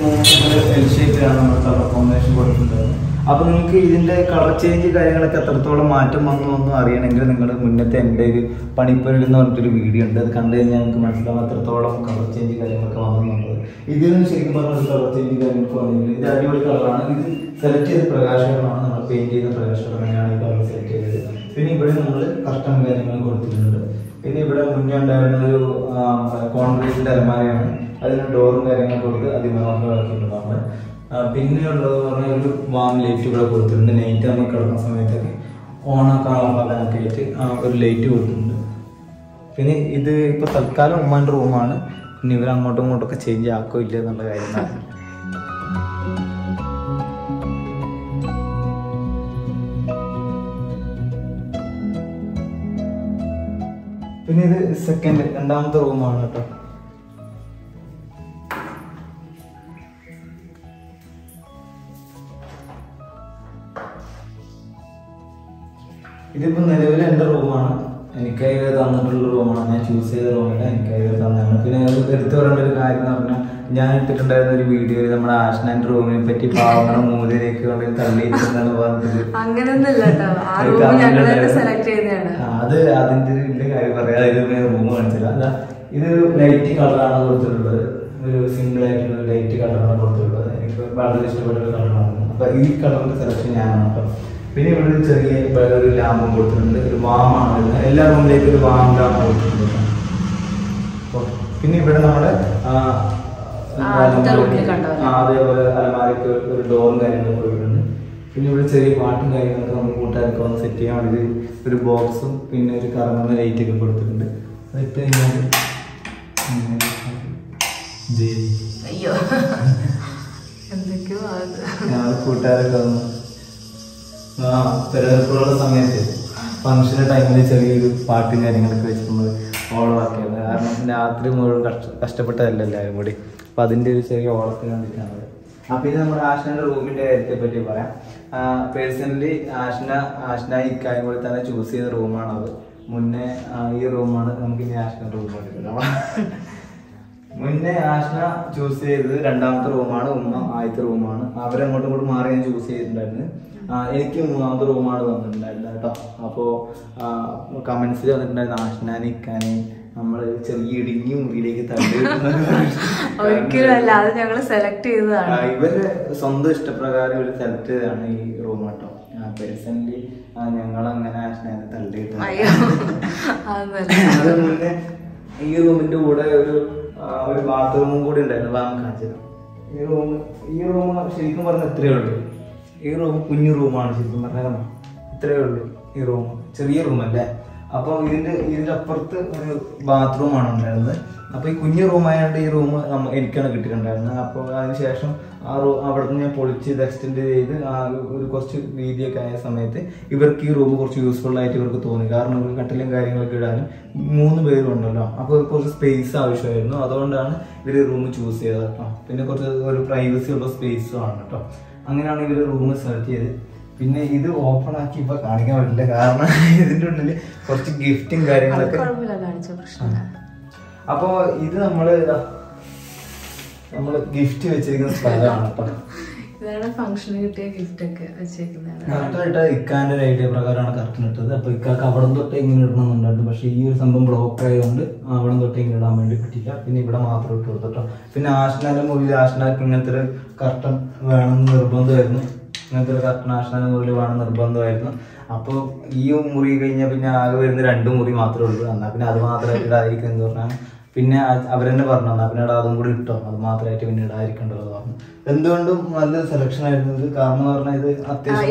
Speaker 2: എൽ ഷേപ്പിലാണ് നമ്മൾ കളർ കോമ്പിനേഷൻ കൊടുത്തിട്ടുണ്ടായിരുന്നത്. അപ്പൊ നിങ്ങൾക്ക് ഇതിന്റെ കളർ ചേഞ്ച് കാര്യങ്ങളൊക്കെ എത്രത്തോളം മാറ്റം വന്നു ഒന്നും അറിയണമെങ്കിൽ നിങ്ങൾ മുന്നത്തെ എന്റെ ഒരു പണിപ്പൊരു എന്ന് പറഞ്ഞിട്ടൊരു വീഡിയോ ഉണ്ട്. അത് കണ്ടു കഴിഞ്ഞാൽ നിങ്ങൾക്ക് മനസ്സിലാവും എത്രത്തോളം കളർ ചേഞ്ച് കാര്യങ്ങളൊക്കെ വന്നിട്ടുണ്ട് ഇതിൽ നിന്ന് ശരിക്കും പറഞ്ഞ കളർ ചേഞ്ച് കാര്യങ്ങളൊക്കെ വന്നിട്ടുണ്ട്. ഇത് അടിപൊളി കളറാണ് ഇത് സെലക്ട് ചെയ്ത പ്രകാശകമാണ് നമ്മൾ പെയിന്റ് ചെയ്യുന്ന പ്രകാശകം ഇപ്പോൾ കളർ സെലക്ട് ചെയ്തത്. പിന്നെ ഇവിടെ നമ്മൾ കസ്റ്റം കാര്യങ്ങൾ കൊടുത്തിട്ടുണ്ട്. പിന്നെ ഇവിടെ മുന്നേ ഉണ്ടായിരുന്ന ഒരു കോൺക്രീറ്റിന്റെ അലമാരയാണ്. അതിന് ഡോറും കാര്യങ്ങളും കൊടുത്ത് അതിമനോഹരമാക്കിയിട്ടുണ്ട് നമ്മൾ പിന്നെയുള്ളത് പറഞ്ഞാൽ ഒരു വാം ലൈറ്റ് ഇവിടെ കൊടുത്തിട്ടുണ്ട്. നൈറ്റ് നമ്മൾ കിടക്കുന്ന സമയത്തൊക്കെ ഓണാക്കാൻ ഓഫാക്കാനൊക്കെ ആയിട്ട് ഒരു ലൈറ്റ് കൊടുത്തിട്ടുണ്ട്. പിന്നെ ഇത് ഇപ്പൊ തൽക്കാലം ഉമ്മാന്റെ റൂമാണ് പിന്നെ ഇവർ അങ്ങോട്ടും ഇങ്ങോട്ടൊക്കെ ചേഞ്ച് ആക്കോ ഇല്ല എന്നുള്ള കാര്യമാണ്. പിന്നെ ഇത് സെക്കൻഡ് രണ്ടാമത്തെ റൂമാണ് കേട്ടോ. ഇതിപ്പോ നിലവിൽ എന്റെ റൂമാണ് എനിക്ക് ഇത് തന്നിട്ടുള്ള റൂമാണ് ഞാൻ ചൂസ് ചെയ്ത റൂമല്ല എനിക്ക് തന്നെയാണ് തന്നാണ് പിന്നെ എടുത്തു പറയേണ്ട ഒരു കാര്യം എന്ന് പറഞ്ഞാൽ ഞാൻ ഇട്ടിട്ടുണ്ടായിരുന്ന ഒരു വീഡിയോയിൽ നമ്മുടെ ആഷ്നാന്റെ റൂമിനെ പറ്റി പാവങ്ങളെ മൂലയിലേക്ക് കൊണ്ട് തള്ളിയിട്ടുണ്ടെന്ന് പറഞ്ഞിട്ട്
Speaker 1: അങ്ങനെയൊന്നുമില്ല സെലക്ട്
Speaker 2: ആ, അത് അതിന്റെ വലിയ കാര്യം പറയാം. ഇത് റൂം കാണിച്ചില്ല. അല്ല ഇത് ലൈറ്റ് കളറാണ് കൊടുത്തിട്ടുള്ളത്. ഒരു സിമ്പിൾ ആയിട്ടുള്ള ലൈറ്റ് കളറാണ് കൊടുത്തിട്ടുള്ളത്. എനിക്ക് വളരെ ഇഷ്ടപ്പെട്ട ഒരു കളറാണ് അപ്പൊ ഈ കളറിന്റെ സെലക്ഷൻ ഞാനാണ് കേട്ടോ പിന്നെ ഇവിടെ ഒരു ചെറിയ ഒരു ലാമ്പും കൊടുത്തിട്ടുണ്ട്. ഒരു വാമാണ് വരുന്നത്. എല്ലാ റൂമിലേക്കും ഒരു വാം ലാമ്പ് കൊടുത്തിട്ടുണ്ട് അപ്പോൾ പിന്നെ ഇവിടെ നമ്മുടെ അതേപോലെ അലമാരയ്ക്ക് ഒരു- ഡോറും കാര്യങ്ങളും കൊടുത്തിട്ടുണ്ട്. പിന്നെ ഇവിടെ ചെറിയ പാട്ടും കാര്യങ്ങളൊക്കെ നമ്മൾ കൂട്ടുകാർക്ക് വന്ന് സെറ്റ് ചെയ്യാൻ വേണ്ടി ഒരു ബോക്സും പിന്നെ ഒരു കറങ്ങുന്ന ലൈറ്റ് ഒക്കെ കൊടുത്തിട്ടുണ്ട്. അതിട്ട് കഴിഞ്ഞാൽ
Speaker 1: അയ്യോ. എന്തൊക്കെയോ
Speaker 2: ഞങ്ങൾ കൂട്ടുകാരൊക്കെ വന്നു ആ തിരഞ്ഞെടുപ്പുള്ള സമയത്ത് ഫംഗ്ഷന്റെ ടൈമിൽ ചെറിയൊരു പാട്ടും കാര്യങ്ങളൊക്കെ വെച്ച് നമ്മൾ ഓളമാക്കിയത് കാരണം രാത്രി മുഴുവൻ കഷ്ട കഷ്ടപ്പെട്ടതല്ല എല്ലാവരും കൂടി. അപ്പൊ അതിന്റെ ഒരു ചെറിയ ഓളത്തിന് വേണ്ടിയിട്ടാണ് അപ്പോൾ ഇത് നമ്മുടെ ആശാന്റെ റൂമിന്റെ കാര്യത്തെ പറ്റി പറയാം. പേഴ്സണലി ആഷ്ന ആഷ്ന ഇക്കായും കൂടി തന്നെ ചൂസ് ചെയ്ത റൂമാണ് അത്. മുന്നേ ഈ റൂമാണ് നമുക്ക് ഇനി ആഷ്ന റൂം മുന്നേ ആഷ്ന ചൂസ് ചെയ്തത് രണ്ടാമത്തെ റൂമാണ് ഉമ്മ ആദ്യത്തെ റൂമാണ് അവരങ്ങോട്ടും ഇങ്ങോട്ടും മാറി ഞാൻ ചൂസ് ചെയ്തിട്ടുണ്ടായിരുന്നു. എനിക്ക് മൂന്നാമത്തെ റൂമാണ് വന്നിട്ടുണ്ടായിരുന്നത് കേട്ടോ. അപ്പോ കമന്റ്സിൽ വന്നിട്ടുണ്ടായിരുന്നു ഇക്കാനെ നമ്മൾ ചെറിയ ഇടുങ്ങിയ മുറിയിലേക്ക്
Speaker 1: ഒരിക്കലും അല്ല അത് ഞങ്ങൾ സെലക്ട് ചെയ്തതാണ്.
Speaker 2: ഇവർ സ്വന്തം ഇഷ്ടപ്രകാരം ഇവർ സെലക്ട് ചെയ്തതാണ് ഈ റൂം കേട്ടോ. പേഴ്സണലി ഞങ്ങൾ അങ്ങനെ
Speaker 1: അയ്യോ അതൊന്നല്ല
Speaker 2: അത് മുന്നേ ഈ റൂമിന്റെ കൂടെ ഒരു ഒരു ബാത്റൂമും കൂടി ഉണ്ടായിരുന്നു വാങ്ങാൻ കാണിച്ചത്. ഈ റൂം ഈ റൂം ശരിക്കും പറഞ്ഞ ഇത്രയേ ഉള്ളൂ. ഈ റൂം കുഞ്ഞു റൂമാണ് ശരിക്കും പറഞ്ഞാൽ ഇത്രയേ ഉള്ളൂ ഈ റൂം ചെറിയ റൂമല്ലേ അപ്പോൾ ഇതിന്റെ ഇതിന്റെ അപ്പുറത്ത് ഒരു ബാത്റൂമാണ് ഉണ്ടായിരുന്നത്. അപ്പോൾ ഈ കുഞ്ഞു റൂമായതുകൊണ്ട് ഈ റൂം എനിക്കാണ് കിട്ടിയിട്ടുണ്ടായിരുന്നത്. അപ്പോൾ അതിനുശേഷം ആ റൂം അവിടെ നിന്ന് ഞാൻ പൊളിച്ച് ഇത് എക്സ്റ്റെൻഡ് ചെയ്ത് ആ ഒരു കുറച്ച് വീതിയൊക്കെ ആയ സമയത്ത് ഇവർക്ക് ഈ റൂം കുറച്ച് യൂസ്ഫുൾ ആയിട്ട് ഇവർക്ക് തോന്നി. കാരണം ഇവർക്ക് കട്ടിലും കാര്യങ്ങളൊക്കെ ഇടാനും മൂന്ന് പേരും ഉണ്ടല്ലോ. അപ്പോൾ കുറച്ച് സ്പേസ് ആവശ്യമായിരുന്നു. അതുകൊണ്ടാണ് ഇവർ റൂം ചൂസ് ചെയ്തത് കേട്ടോ. പിന്നെ കുറച്ച് ഒരു പ്രൈവസി ഉള്ള സ്പേസും ആണ് കേട്ടോ. അങ്ങനെയാണ് ഇവർ റൂം സെലക്ട് ചെയ്ത് പിന്നെ ഇത് ഓപ്പൺ ആക്കി ഇപ്പൊ കാണിക്കാൻ പറ്റില്ല. കാരണം ഇതിന്റെ ഉള്ളിൽ കുറച്ച് ഗിഫ്റ്റും കാര്യങ്ങളൊക്കെ. അപ്പൊ ഇത് നമ്മൾ നമ്മൾ ഗിഫ്റ്റ് വെച്ചിരിക്കുന്ന സ്ഥലമാണ് കേട്ടോ
Speaker 1: ഇതാണ് ഫംഗ്ഷന് കിട്ടിയ ഗിഫ്റ്റ് ഒക്കെ വെച്ചേക്കുന്നതാണ്
Speaker 2: കറക്റ്റായിട്ട് ഇക്കാന്റെ ഒരു ഐഡിയ പ്രകാരമാണ് കറക്റ്റ് ഇട്ടത്. അപ്പൊ ഇക്കാക്ക് അവിടെ തൊട്ട് ഇങ്ങനെ ഇടണമെന്നുണ്ടായിരുന്നു. പക്ഷെ ഈ ഒരു സംഭവം ബ്ലോക്ക് ആയതുകൊണ്ട് അവിടെ തൊട്ട് ഇങ്ങനെ ഇടാൻ വേണ്ടി പറ്റില്ല പിന്നെ ഇവിടെ മാത്രം ഇട്ട് കൊടുത്തിട്ടോ. പിന്നെ ആഷ്നാന്റെ മുകളിൽ ആഷ്നാക്ക് ഇങ്ങനത്തെ ഒരു കർട്ടൻ വേണമെന്ന് നിർബന്ധമായിരുന്നു. ഇങ്ങനത്തെ ഒരു കർട്ടൻ ആഷ്നാന്റെ മുറിയിൽ വേണം നിർബന്ധമായിരുന്നു. അപ്പോൾ ഈ മുറി കഴിഞ്ഞാൽ പിന്നെ ആകെ വരുന്ന രണ്ട് മുറി മാത്രമേ ഉള്ളൂ. എന്നാൽ പിന്നെ അത് മാത്രമായിട്ട് ഇടാതിരിക്കും എന്ന് പറഞ്ഞാൽ പിന്നെ അവരെന്നെ പറഞ്ഞു. എന്നാൽ പിന്നെ അതും കൂടി ഇട്ടോ. അത് മാത്രമായിട്ട് പിന്നെ ഇടാതിരിക്കണ്ടല്ലോ എന്ന് പറഞ്ഞു. എന്തുകൊണ്ടും നല്ലൊരു സെലക്ഷൻ ആയിരുന്നു ഇത്. കാരണം പറഞ്ഞാൽ ഇത് അത്യാവശ്യം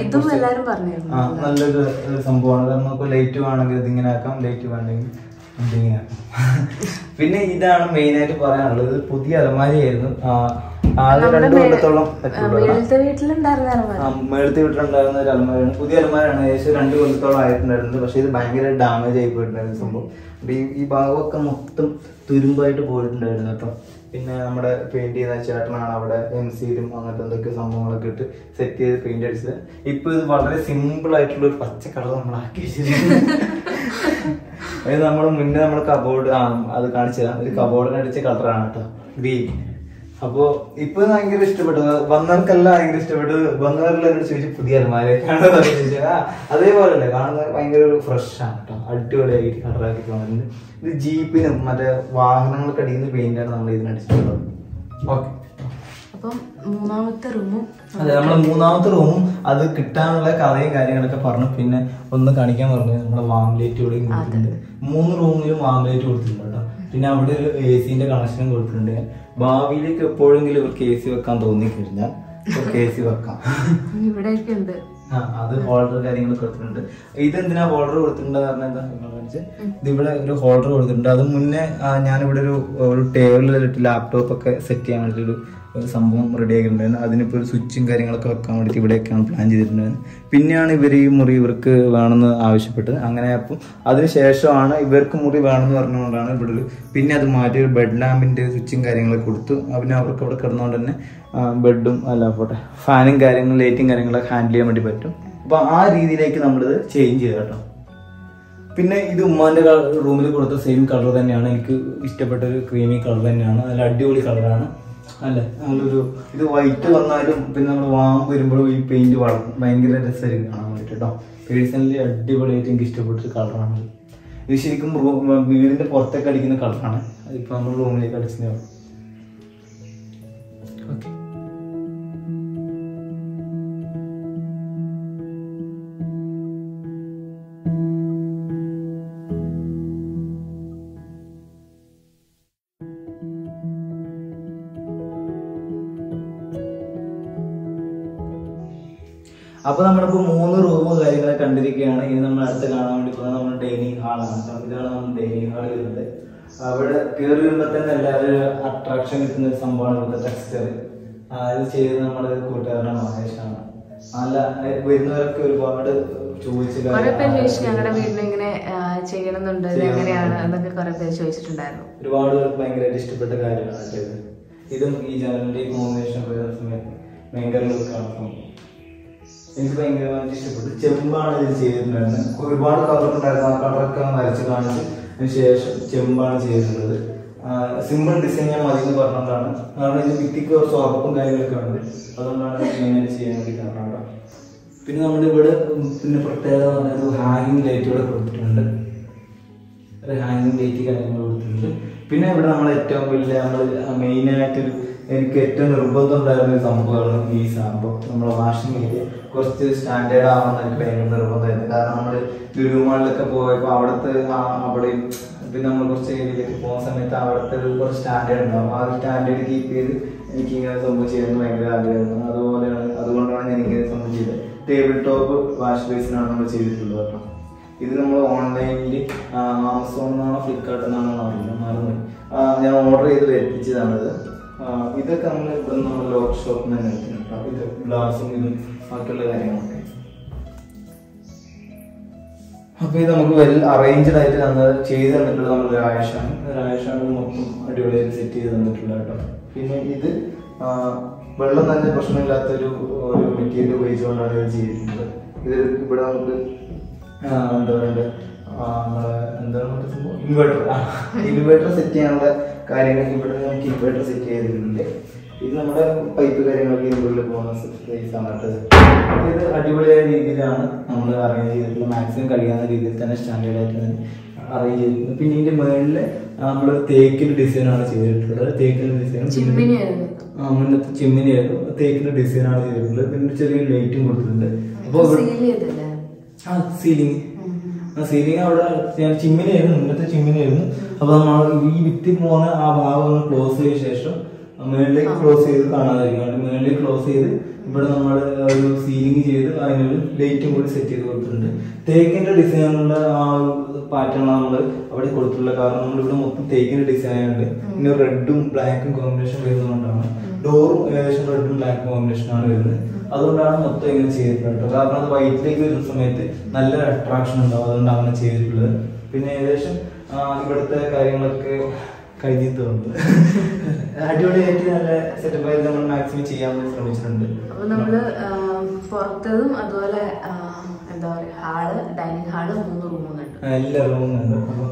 Speaker 2: ആ നല്ലൊരു സംഭവമാണ്. കാരണം നമുക്ക് ലൈറ്റ് വേണമെങ്കിൽ ഇതിങ്ങനെ ആക്കാം. ലൈറ്റ് വേണമെങ്കിൽ ഇതിങ്ങനെ ആക്കാം. പിന്നെ ഇതാണ് മെയിനായിട്ട് പറയാനുള്ളത്. പുതിയ പുതിയ അലമാരിയായിരുന്നു.
Speaker 1: മേളത്തെ വീട്ടിലുണ്ടായിരുന്ന
Speaker 2: ഒരു അലമാരയാണ് പുതിയ അലമാരയാണ് ഏകദേശം രണ്ട് കൊല്ലത്തോളം ആയിട്ടുണ്ടായിരുന്നത്. പക്ഷെ ഇത് ഭയങ്കര ഡാമേജ് ആയി പോയിട്ടുണ്ടായിരുന്നു സംഭവം. ഈ ഭാഗമൊക്കെ മൊത്തം തുരുമ്പായിട്ട് പോയിട്ടുണ്ടായിരുന്നു. കേട്ടോ പിന്നെ നമ്മുടെ പെയിന്റ് ചെയ്യുന്ന ചേട്ടനാണ് അവിടെ എം സിയിലും അങ്ങനത്തെ എന്തൊക്കെ സംഭവങ്ങളൊക്കെ ഇട്ട് സെറ്റ് ചെയ്ത് പെയിന്റ് അടിച്ചത്. ഇപ്പൊ ഇത് വളരെ സിമ്പിൾ ആയിട്ടുള്ള ഒരു പച്ച കളർ നമ്മൾ ആക്കി വെച്ചിട്ടുണ്ട് നമ്മൾ മുന്നേ നമ്മൾ കബോർഡ് ആ അത് കാണിച്ചതാണ് ഒരു കബോർഡിനടിച്ച കളറാണ് കേട്ടോ ഗ്രീൻ അപ്പോ ഇപ്പൊ ഭയങ്കര ഇഷ്ടപ്പെട്ടു. വന്നവർക്കെല്ലാം ഭയങ്കര ഇഷ്ടപ്പെട്ടു. വന്നവരെല്ലാം എന്നോട് ചോദിച്ചു പുതിയ അലമാര അതേപോലെ അല്ലേ കാണുന്നവർ ഭയങ്കര ഒരു ഫ്രഷ് ആണ് കേട്ടോ. അടിപൊളിയായിട്ട് കളറാക്കി തോന്നുന്നുണ്ട്. ഇത് ജീപ്പിനും മറ്റേ വാഹനങ്ങൾക്ക് അടിക്കുന്ന പെയിന്റ് ആണ് നമ്മൾ ഇതിന് അടിച്ചിട്ടുള്ളത്. ഓക്കെ.
Speaker 1: അപ്പം മൂന്നാമത്തെ റൂമും
Speaker 2: അതെ നമ്മൾ മൂന്നാമത്തെ റൂമും അത് കിട്ടാനുള്ള കഥയും കാര്യങ്ങളൊക്കെ പറഞ്ഞു. പിന്നെ ഒന്ന് കാണിക്കാൻ പറഞ്ഞു. നമ്മുടെ വാംലേറ്റ് കൊടുത്തിട്ടുണ്ട്. മൂന്ന് റൂമിലും വാംലേറ്റ് കൊടുത്തിട്ടുണ്ട് കേട്ടോ. പിന്നെ അവിടെ ഒരു എ സിന്റെ കണക്ഷനും കൊടുത്തിട്ടുണ്ട്. ഭാവിയിലേക്ക് എപ്പോഴെങ്കിലും ഇവർക്ക് എ സി വെക്കാൻ തോന്നി കഴിഞ്ഞാൽ ഇവർക്ക് എ സി വെക്കാം.
Speaker 1: ഇവിടെയൊക്കെ ഉണ്ട്.
Speaker 2: ആ, അത് ഹോൾഡർ കാര്യങ്ങൾ കൊടുത്തിട്ടുണ്ട്. ഇതെന്തിനാ ഹോൾഡർ കൊടുത്തിട്ടുണ്ടെന്ന് പറഞ്ഞാൽ എന്താ നിങ്ങൾ ഇവിടെ ഒരു ഹോൾഡർ കൊടുത്തിട്ടുണ്ട്. അത് മുന്നേ ഞാനിവിടെ ഒരു ഒരു ടേബിളിലിട്ട് ലാപ്ടോപ്പ് ഒക്കെ സെറ്റ് ചെയ്യാൻ വേണ്ടിയിട്ട് സംഭവം റെഡി ആക്കിയിട്ടുണ്ടായിരുന്നു. അതിനിപ്പോൾ ഒരു സ്വിച്ചും കാര്യങ്ങളൊക്കെ വെക്കാൻ വേണ്ടിയിട്ട് ഇവിടെയൊക്കെയാണ് പ്ലാൻ ചെയ്തിട്ടുണ്ടായിരുന്നത്. പിന്നെയാണ് ഇവർ ഈ മുറി ഇവർക്ക് വേണമെന്ന് ആവശ്യപ്പെട്ടത്. അങ്ങനെ അപ്പം അതിനുശേഷമാണ് ഇവർക്ക് മുറി വേണമെന്ന് പറഞ്ഞുകൊണ്ടാണ് ഇവിടെ ഒരു പിന്നെ അത് മാറ്റി ഒരു ബെഡ് ലാമ്പിന്റെ സ്വിച്ചും കാര്യങ്ങളൊക്കെ കൊടുത്തു. പിന്നെ അവർക്ക് അവിടെ കിടന്നുകൊണ്ട് തന്നെ ബെഡും അല്ല പോട്ടെ ഫാനും കാര്യങ്ങളും ലൈറ്റും കാര്യങ്ങളൊക്കെ ഹാൻഡിൽ ചെയ്യാൻ വേണ്ടി പറ്റും. അപ്പോൾ ആ രീതിയിലേക്ക് നമ്മളിത് ചേഞ്ച് ചെയ്തു കേട്ടോ. പിന്നെ ഇത് ഉമ്മാന്റെ റൂമിൽ കൊടുത്ത സെയിം കളർ തന്നെയാണ്. എനിക്ക് ഇഷ്ടപ്പെട്ട ഒരു ക്രീമി കളർ തന്നെയാണ്. നല്ല അടിപൊളി കളറാണ് അല്ലേ? നല്ലൊരു ഇത് വൈറ്റ് വന്നാലും പിന്നെ നമ്മൾ വാങ്ങ് വരുമ്പോഴും ഈ പെയിന്റ് വളർന്നു ഭയങ്കര രസമായിരിക്കും കാണാൻ വേണ്ടിട്ടോ പേഴ്സണലി അടിപൊളിയായിട്ട് എനിക്ക് ഇഷ്ടപ്പെട്ട ഒരു കളറാണ് ഇത് ശരിക്കും വീടിന്റെ പുറത്തേക്ക് അടിക്കുന്ന കളറാണ് ഇപ്പൊ നമ്മൾ റൂമിലേക്ക് അടിച്ചതേ അപ്പൊ നമ്മളിപ്പോ മൂന്ന് റൂം കാര്യങ്ങളെ കണ്ടിരിക്കുകയാണ്. ഇനി നമ്മൾ അടുത്ത് കാണാൻ വേണ്ടി പോകുന്നത് നമ്മുടെ ഡൈനിങ് ഹാളാണ്. ഇതാണ് നമ്മുടെ ഡൈനിങ് ഹാൾ വരുന്നത്. അവിടെ കയറി വരുമ്പോ തന്നെ എല്ലാവരും അട്രാക്ഷൻ കിട്ടുന്ന ഒരു സംഭവമാണ് ഇവിടുത്തെ ടെക്സ്ചർ അത് ചെയ്ത് നമ്മുടെ കൂട്ടുകാരനാണ് മഹേഷാണ്. നല്ല ഏർ വരുന്നവരൊക്കെ ഒരുപാട്
Speaker 1: കുറെ പേര് ചോദിച്ചു ഞങ്ങളുടെ ഇങ്ങനെ ചെയ്യണമെന്നുണ്ട് എങ്ങനെയാണ് എന്നൊക്കെ കുറെ പേര് ചോദിച്ചിട്ടുണ്ടായിരുന്നു.
Speaker 2: ഒരുപാട് പേർക്ക് ഭയങ്കരമായിട്ട് ഇഷ്ടപ്പെട്ട കാര്യമാണ് ഇത് ഈ ജനലിന്റെ കോമ്പിനേഷൻ വരുന്ന സമയത്ത് ഭയങ്കര ലുക്കാണ് എനിക്ക് ഭയങ്കരമായിട്ട് ഇഷ്ടപ്പെട്ടു. ചെമ്പാണ് ഇത് ചെയ്തിട്ടുണ്ടായിരുന്നത്. ഒരുപാട് കളർ ഉണ്ടായിരുന്നു. ആ കളറൊക്കെ വരച്ച് കാണിച്ച് അതിന് ശേഷം ചെമ്പാണ് ചെയ്തിട്ടുള്ളത്. സിമ്പിൾ ഡിസൈൻ ഞാൻ മതി എന്ന് പറഞ്ഞതാണ്. കാരണം ഇത് ഭിത്തിക്ക് കുറച്ച് ഉറപ്പും കാര്യങ്ങളൊക്കെ ഉണ്ട്. അതുകൊണ്ടാണ് ഇങ്ങനെ ചെയ്യാൻ വേണ്ടി കാരണം പിന്നെ നമ്മുടെ ഇവിടെ പിന്നെ പ്രത്യേകത പറഞ്ഞത് ഹാങ്ങിങ് ലൈറ്റ് ഇവിടെ കൊടുത്തിട്ടുണ്ട്. ഒരു ഹാങ്ങിങ് ലൈറ്റ് കാര്യങ്ങൾ കൊടുത്തിട്ടുണ്ട്. പിന്നെ ഇവിടെ നമ്മൾ ഏറ്റവും വലിയ നമ്മൾ മെയിനായിട്ടൊരു എനിക്ക് ഏറ്റവും നിർബന്ധം ഉണ്ടായിരുന്ന ഒരു സംഭവമാണ് ഈ സംഭവം നമ്മുടെ വാഷിംഗ് ഏരിയ കുറച്ച് സ്റ്റാൻഡേർഡ് ആവണമെന്ന് എനിക്ക് ഭയങ്കര നിർബന്ധമായിരുന്നു. കാരണം നമ്മൾ ലുലുമാളിലൊക്കെ പോയപ്പോൾ അവിടുത്തെ അവിടെയും പിന്നെ നമ്മൾ കുറച്ച് ഏരിയയിലേക്ക് പോകുന്ന സമയത്ത് അവിടുത്തെ ഒരു കുറച്ച് സ്റ്റാൻഡേർഡ് ഉണ്ടാവും. ആ ഒരു സ്റ്റാൻഡേർഡ് കീപ്പ് ചെയ്ത് എനിക്ക് ഇങ്ങനെ സംഭവം ചെയ്യാൻ ഭയങ്കര ആഗ്രഹമായിരുന്നു. അതുപോലെയാണ് അതുകൊണ്ടാണ് ഞാൻ ഇങ്ങനെ സംഭവം ചെയ്തത്. ടേബിൾ ടോപ്പ് വാഷ് ബേസിനാണ് നമ്മൾ ചെയ്തിട്ടുള്ളത് കേട്ടോ. ഇത് നമ്മൾ ഓൺലൈനിൽ ആമസോൺ എന്നാണോ ഫ്ലിപ്കാർട്ട് എന്നാണോ അറിയില്ല മറന്നു ഞാൻ ഓർഡർ ചെയ്ത് വരുത്തിച്ചതാണിത്. ഇതൊക്കെ നമ്മൾ ഇവിടെ നമ്മൾ ലോക്ക് ഷോപ്പിൽ നിന്ന് എടുക്കുന്നുണ്ട് അപ്പോൾ ഇത് ഗ്ലാസും ഇതും ബാക്കിയുള്ള കാര്യങ്ങളൊക്കെ. അപ്പൊ ഇത് നമുക്ക് വെൽ അറേഞ്ച്ഡ് ആയിട്ട് നമ്മൾ ചെയ്ത് തന്നിട്ടുള്ള നമ്മൾ രായേഷാണ് രായേഷാണ് മൊത്തം അടിപൊളിയായിട്ട് സെറ്റ് ചെയ്ത് തന്നിട്ടുള്ളത് കേട്ടോ. പിന്നെ ഇത് വെള്ളം തന്നെ പ്രശ്നമില്ലാത്തൊരു ഒരു മെറ്റീരിയൽ ഉപയോഗിച്ചുകൊണ്ടാണ് ഇത് ചെയ്തിട്ടുള്ളത്. ഇത് ഇവിടെ നമുക്ക് എന്താ പറയുക എന്താണ് ഇൻവേർട്ടർ ഇൻവേർട്ടർ സെറ്റ് ചെയ്യാനുള്ള കാര്യങ്ങൾ ഇവിടെ നമുക്ക് ഇൻവേർട്ടർ സെറ്റ് ചെയ്തിട്ടുണ്ട്. ഇത് നമ്മുടെ പൈപ്പ് കാര്യങ്ങളൊക്കെ ഇതിനുള്ളിൽ പോകുന്ന സമയത്ത് ആണ് കേട്ടത് ഇത് അടിപൊളിയായ രീതിയിലാണ് നമ്മൾ അറേഞ്ച് ചെയ്തിട്ടുള്ളത്. മാക്സിമം കഴിയാവുന്ന രീതിയിൽ തന്നെ സ്റ്റാൻഡേർഡ് ആയിട്ട് തന്നെ അറേഞ്ച് ചെയ്തിട്ടുണ്ട്. പിന്നെ ഇതിന്റെ മുകളിൽ നമ്മൾ തേക്കിന്റെ ഡിസൈനാണ് ചെയ്തിട്ടുള്ളത്. തേക്കിന്റെ ഡിസൈൻ മുന്നത്തെ ചിമ്മിനി ആയിരുന്നു. തേക്കിന്റെ ഡിസൈനാണ് ചെയ്തിട്ടുള്ളത്. പിന്നെ ചെറിയ ലൈറ്റും കൊടുത്തിട്ടുണ്ട്. അപ്പോൾ ആ സീലിംഗ് സീലിംഗ് അവിടെ ഞാൻ ചിമ്മിനിയായിരുന്നു മുന്നത്തെ ചിമ്മിനായിരുന്നു അപ്പൊ നമ്മൾ ഈ വിത്തി പോകുന്ന ആ ഭാഗം ക്ലോസ് ചെയ്ത ശേഷം മുകളിലേക്ക് ക്ലോസ് ചെയ്ത് കാണാതിരിക്കും മുകളിലേക്ക് ക്ലോസ് ചെയ്ത് ഇവിടെ നമ്മൾ ഒരു സീലിംഗ് ചെയ്ത് അതിനൊരു ലൈറ്റും കൂടി സെറ്റ് ചെയ്ത് കൊടുത്തിട്ടുണ്ട്. തേക്കിന്റെ ഡിസൈനുള്ള ആ പാറ്റേൺ നമ്മൾ അവിടെ കൊടുത്തിട്ടുള്ളത് കാരണം നമ്മൾ ഇവിടെ മൊത്തം തേക്കിന്റെ ഡിസൈൻ ഉണ്ട് പിന്നെ റെഡും ബ്ലാക്കും കോമ്പിനേഷൻ വരുന്നതുകൊണ്ടാണ്. ഡോറും ഏകദേശം റെഡും ബ്ലാക്ക് കോമ്പിനേഷൻ ആണ് വരുന്നത്. അതുകൊണ്ടാണ് മൊത്തം ഇങ്ങനെ ചെയ്തിട്ടുള്ളത് കാരണം അത് വൈറ്റിലേക്ക് വരുന്ന സമയത്ത് നല്ല അട്രാക്ഷൻ ഉണ്ടാവും. അതുകൊണ്ടാണ് അങ്ങനെ ചെയ്തിട്ടുള്ളത്. പിന്നെ ഏകദേശം ഇവിടുത്തെ കാര്യങ്ങളൊക്കെ കഴിഞ്ഞു തോന്നുന്നു അടിപൊളിയായിട്ട് നല്ല സെറ്റപ്പ് ആയിട്ട് നമ്മൾ മാക്സിമം ചെയ്യാൻ ശ്രമിച്ചിട്ടുണ്ട്.
Speaker 1: അപ്പൊ നമ്മൾ ആം, പുറത്തതും അതുപോലെ എന്താ പറയാ ഹാൾ ഡൈനിങ് ഹാൾ മൂന്ന് റൂമും കണ്ടു
Speaker 2: ആ, എല്ലാ റൂമും ഉണ്ട്. അപ്പൊ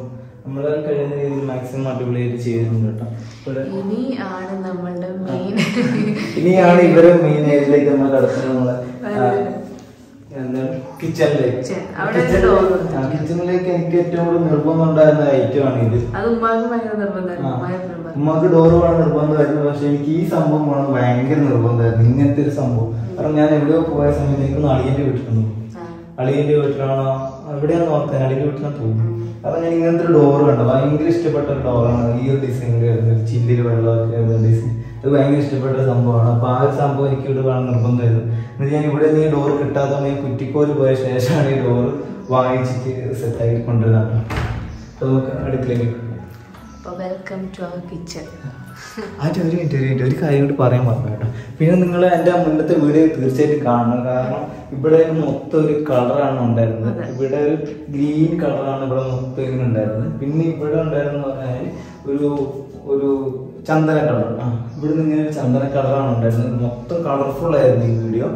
Speaker 2: നമ്മൾ കഴിയുന്ന രീതിയിൽ മാക്സിമം അടിപൊളിയായിട്ട് ചെയ്യുന്നുണ്ട് കേട്ടോ.
Speaker 1: ഇനിയാണ് നമ്മളുടെ മെയിൻ
Speaker 2: ഇനിയാണ് ഇവർ മെയിൻ ഏരിയയിലേക്ക് നമ്മൾ കടത്തുന്നത് നമ്മളെ എന്താണ് കിച്ചണിലേക്ക് കിച്ചണിലേക്ക് എനിക്ക് ഏറ്റവും കൂടുതൽ നിർബന്ധം ഉണ്ടായിരുന്ന ഐറ്റം ആണ് ഇത്.
Speaker 1: ഉമ്മാക്ക്
Speaker 2: ഡോറ് വേണം നിർബന്ധമായിരുന്നു പക്ഷെ എനിക്ക് ഈ സംഭവം വേണം ഭയങ്കര നിർബന്ധമായിരുന്നു. ഇങ്ങനത്തെ ഒരു സംഭവം. കാരണം ഞാൻ എവിടെയോ പോയ സമയത്ത് എനിക്ക് അളിയന്റെ വീട്ടിൽ. അളിയന്റെ വീട്ടിലാണോ? എവിടെയാണെന്ന് ഓർക്കാൻ അളിയന്റെ വീട്ടിലാണ് തോന്നുന്നു കാരണം ഞാൻ ഇങ്ങനത്തെ ഒരു ഡോറ് കണ്ടു. ഭയങ്കര ഇഷ്ടപ്പെട്ട ഒരു ഡോറാണ് ഈ ഒരു ഡിസൈനിൽ വരുന്നത് ചില്ലിൽ വെള്ളമൊക്കെ ഡിസൈൻ ഭയങ്കര ഇഷ്ടപ്പെട്ട ഒരു സംഭവമാണ്. അപ്പൊ ആ ഒരു സംഭവം എനിക്ക് ഇവിടെ വേണം നിർബന്ധമായിരുന്നു എന്നിട്ട് ഞാൻ ഇവിടെ നിന്ന് ഈ ഡോർ കിട്ടാത്ത ഈ കുറ്റിക്കോൽ പോയ ശേഷമാണ് ഈ ഡോർ വാങ്ങിച്ചിട്ട് സെറ്റാക്കി കൊണ്ടുവരുന്നത്. നമുക്ക് അടുക്കളയിൽ
Speaker 1: വെൽക്കം ടു അവർ കിച്ചൺ
Speaker 2: ആയിട്ട് ഒരു മിനിറ്റ് ഒരു മിനിറ്റ് ഒരു കാര്യം കൂടി പറയാൻ പറഞ്ഞു കേട്ടോ. പിന്നെ നിങ്ങൾ എന്റെ മുന്നത്തെ വീഡിയോ തീർച്ചയായിട്ടും കാണണം. കാരണം ഇവിടെ മൊത്തം ഒരു കളറാണ് ഉണ്ടായിരുന്നത്. ഇവിടെ ഒരു ഗ്രീൻ കളറാണ് ഇവിടെ മൊത്തം ഇങ്ങനെ ഉണ്ടായിരുന്നത്. പിന്നെ ഇവിടെ ഉണ്ടായിരുന്നു പറഞ്ഞാൽ ഒരു ഒരു ചന്ദന കളർ ആ ഇവിടെ നിന്ന് ഇങ്ങനെ ഒരു ചന്ദന കളറാണ് ഉണ്ടായിരുന്നത്. മൊത്തം കളർഫുൾ ആയിരുന്നു ഈ വീഡിയോ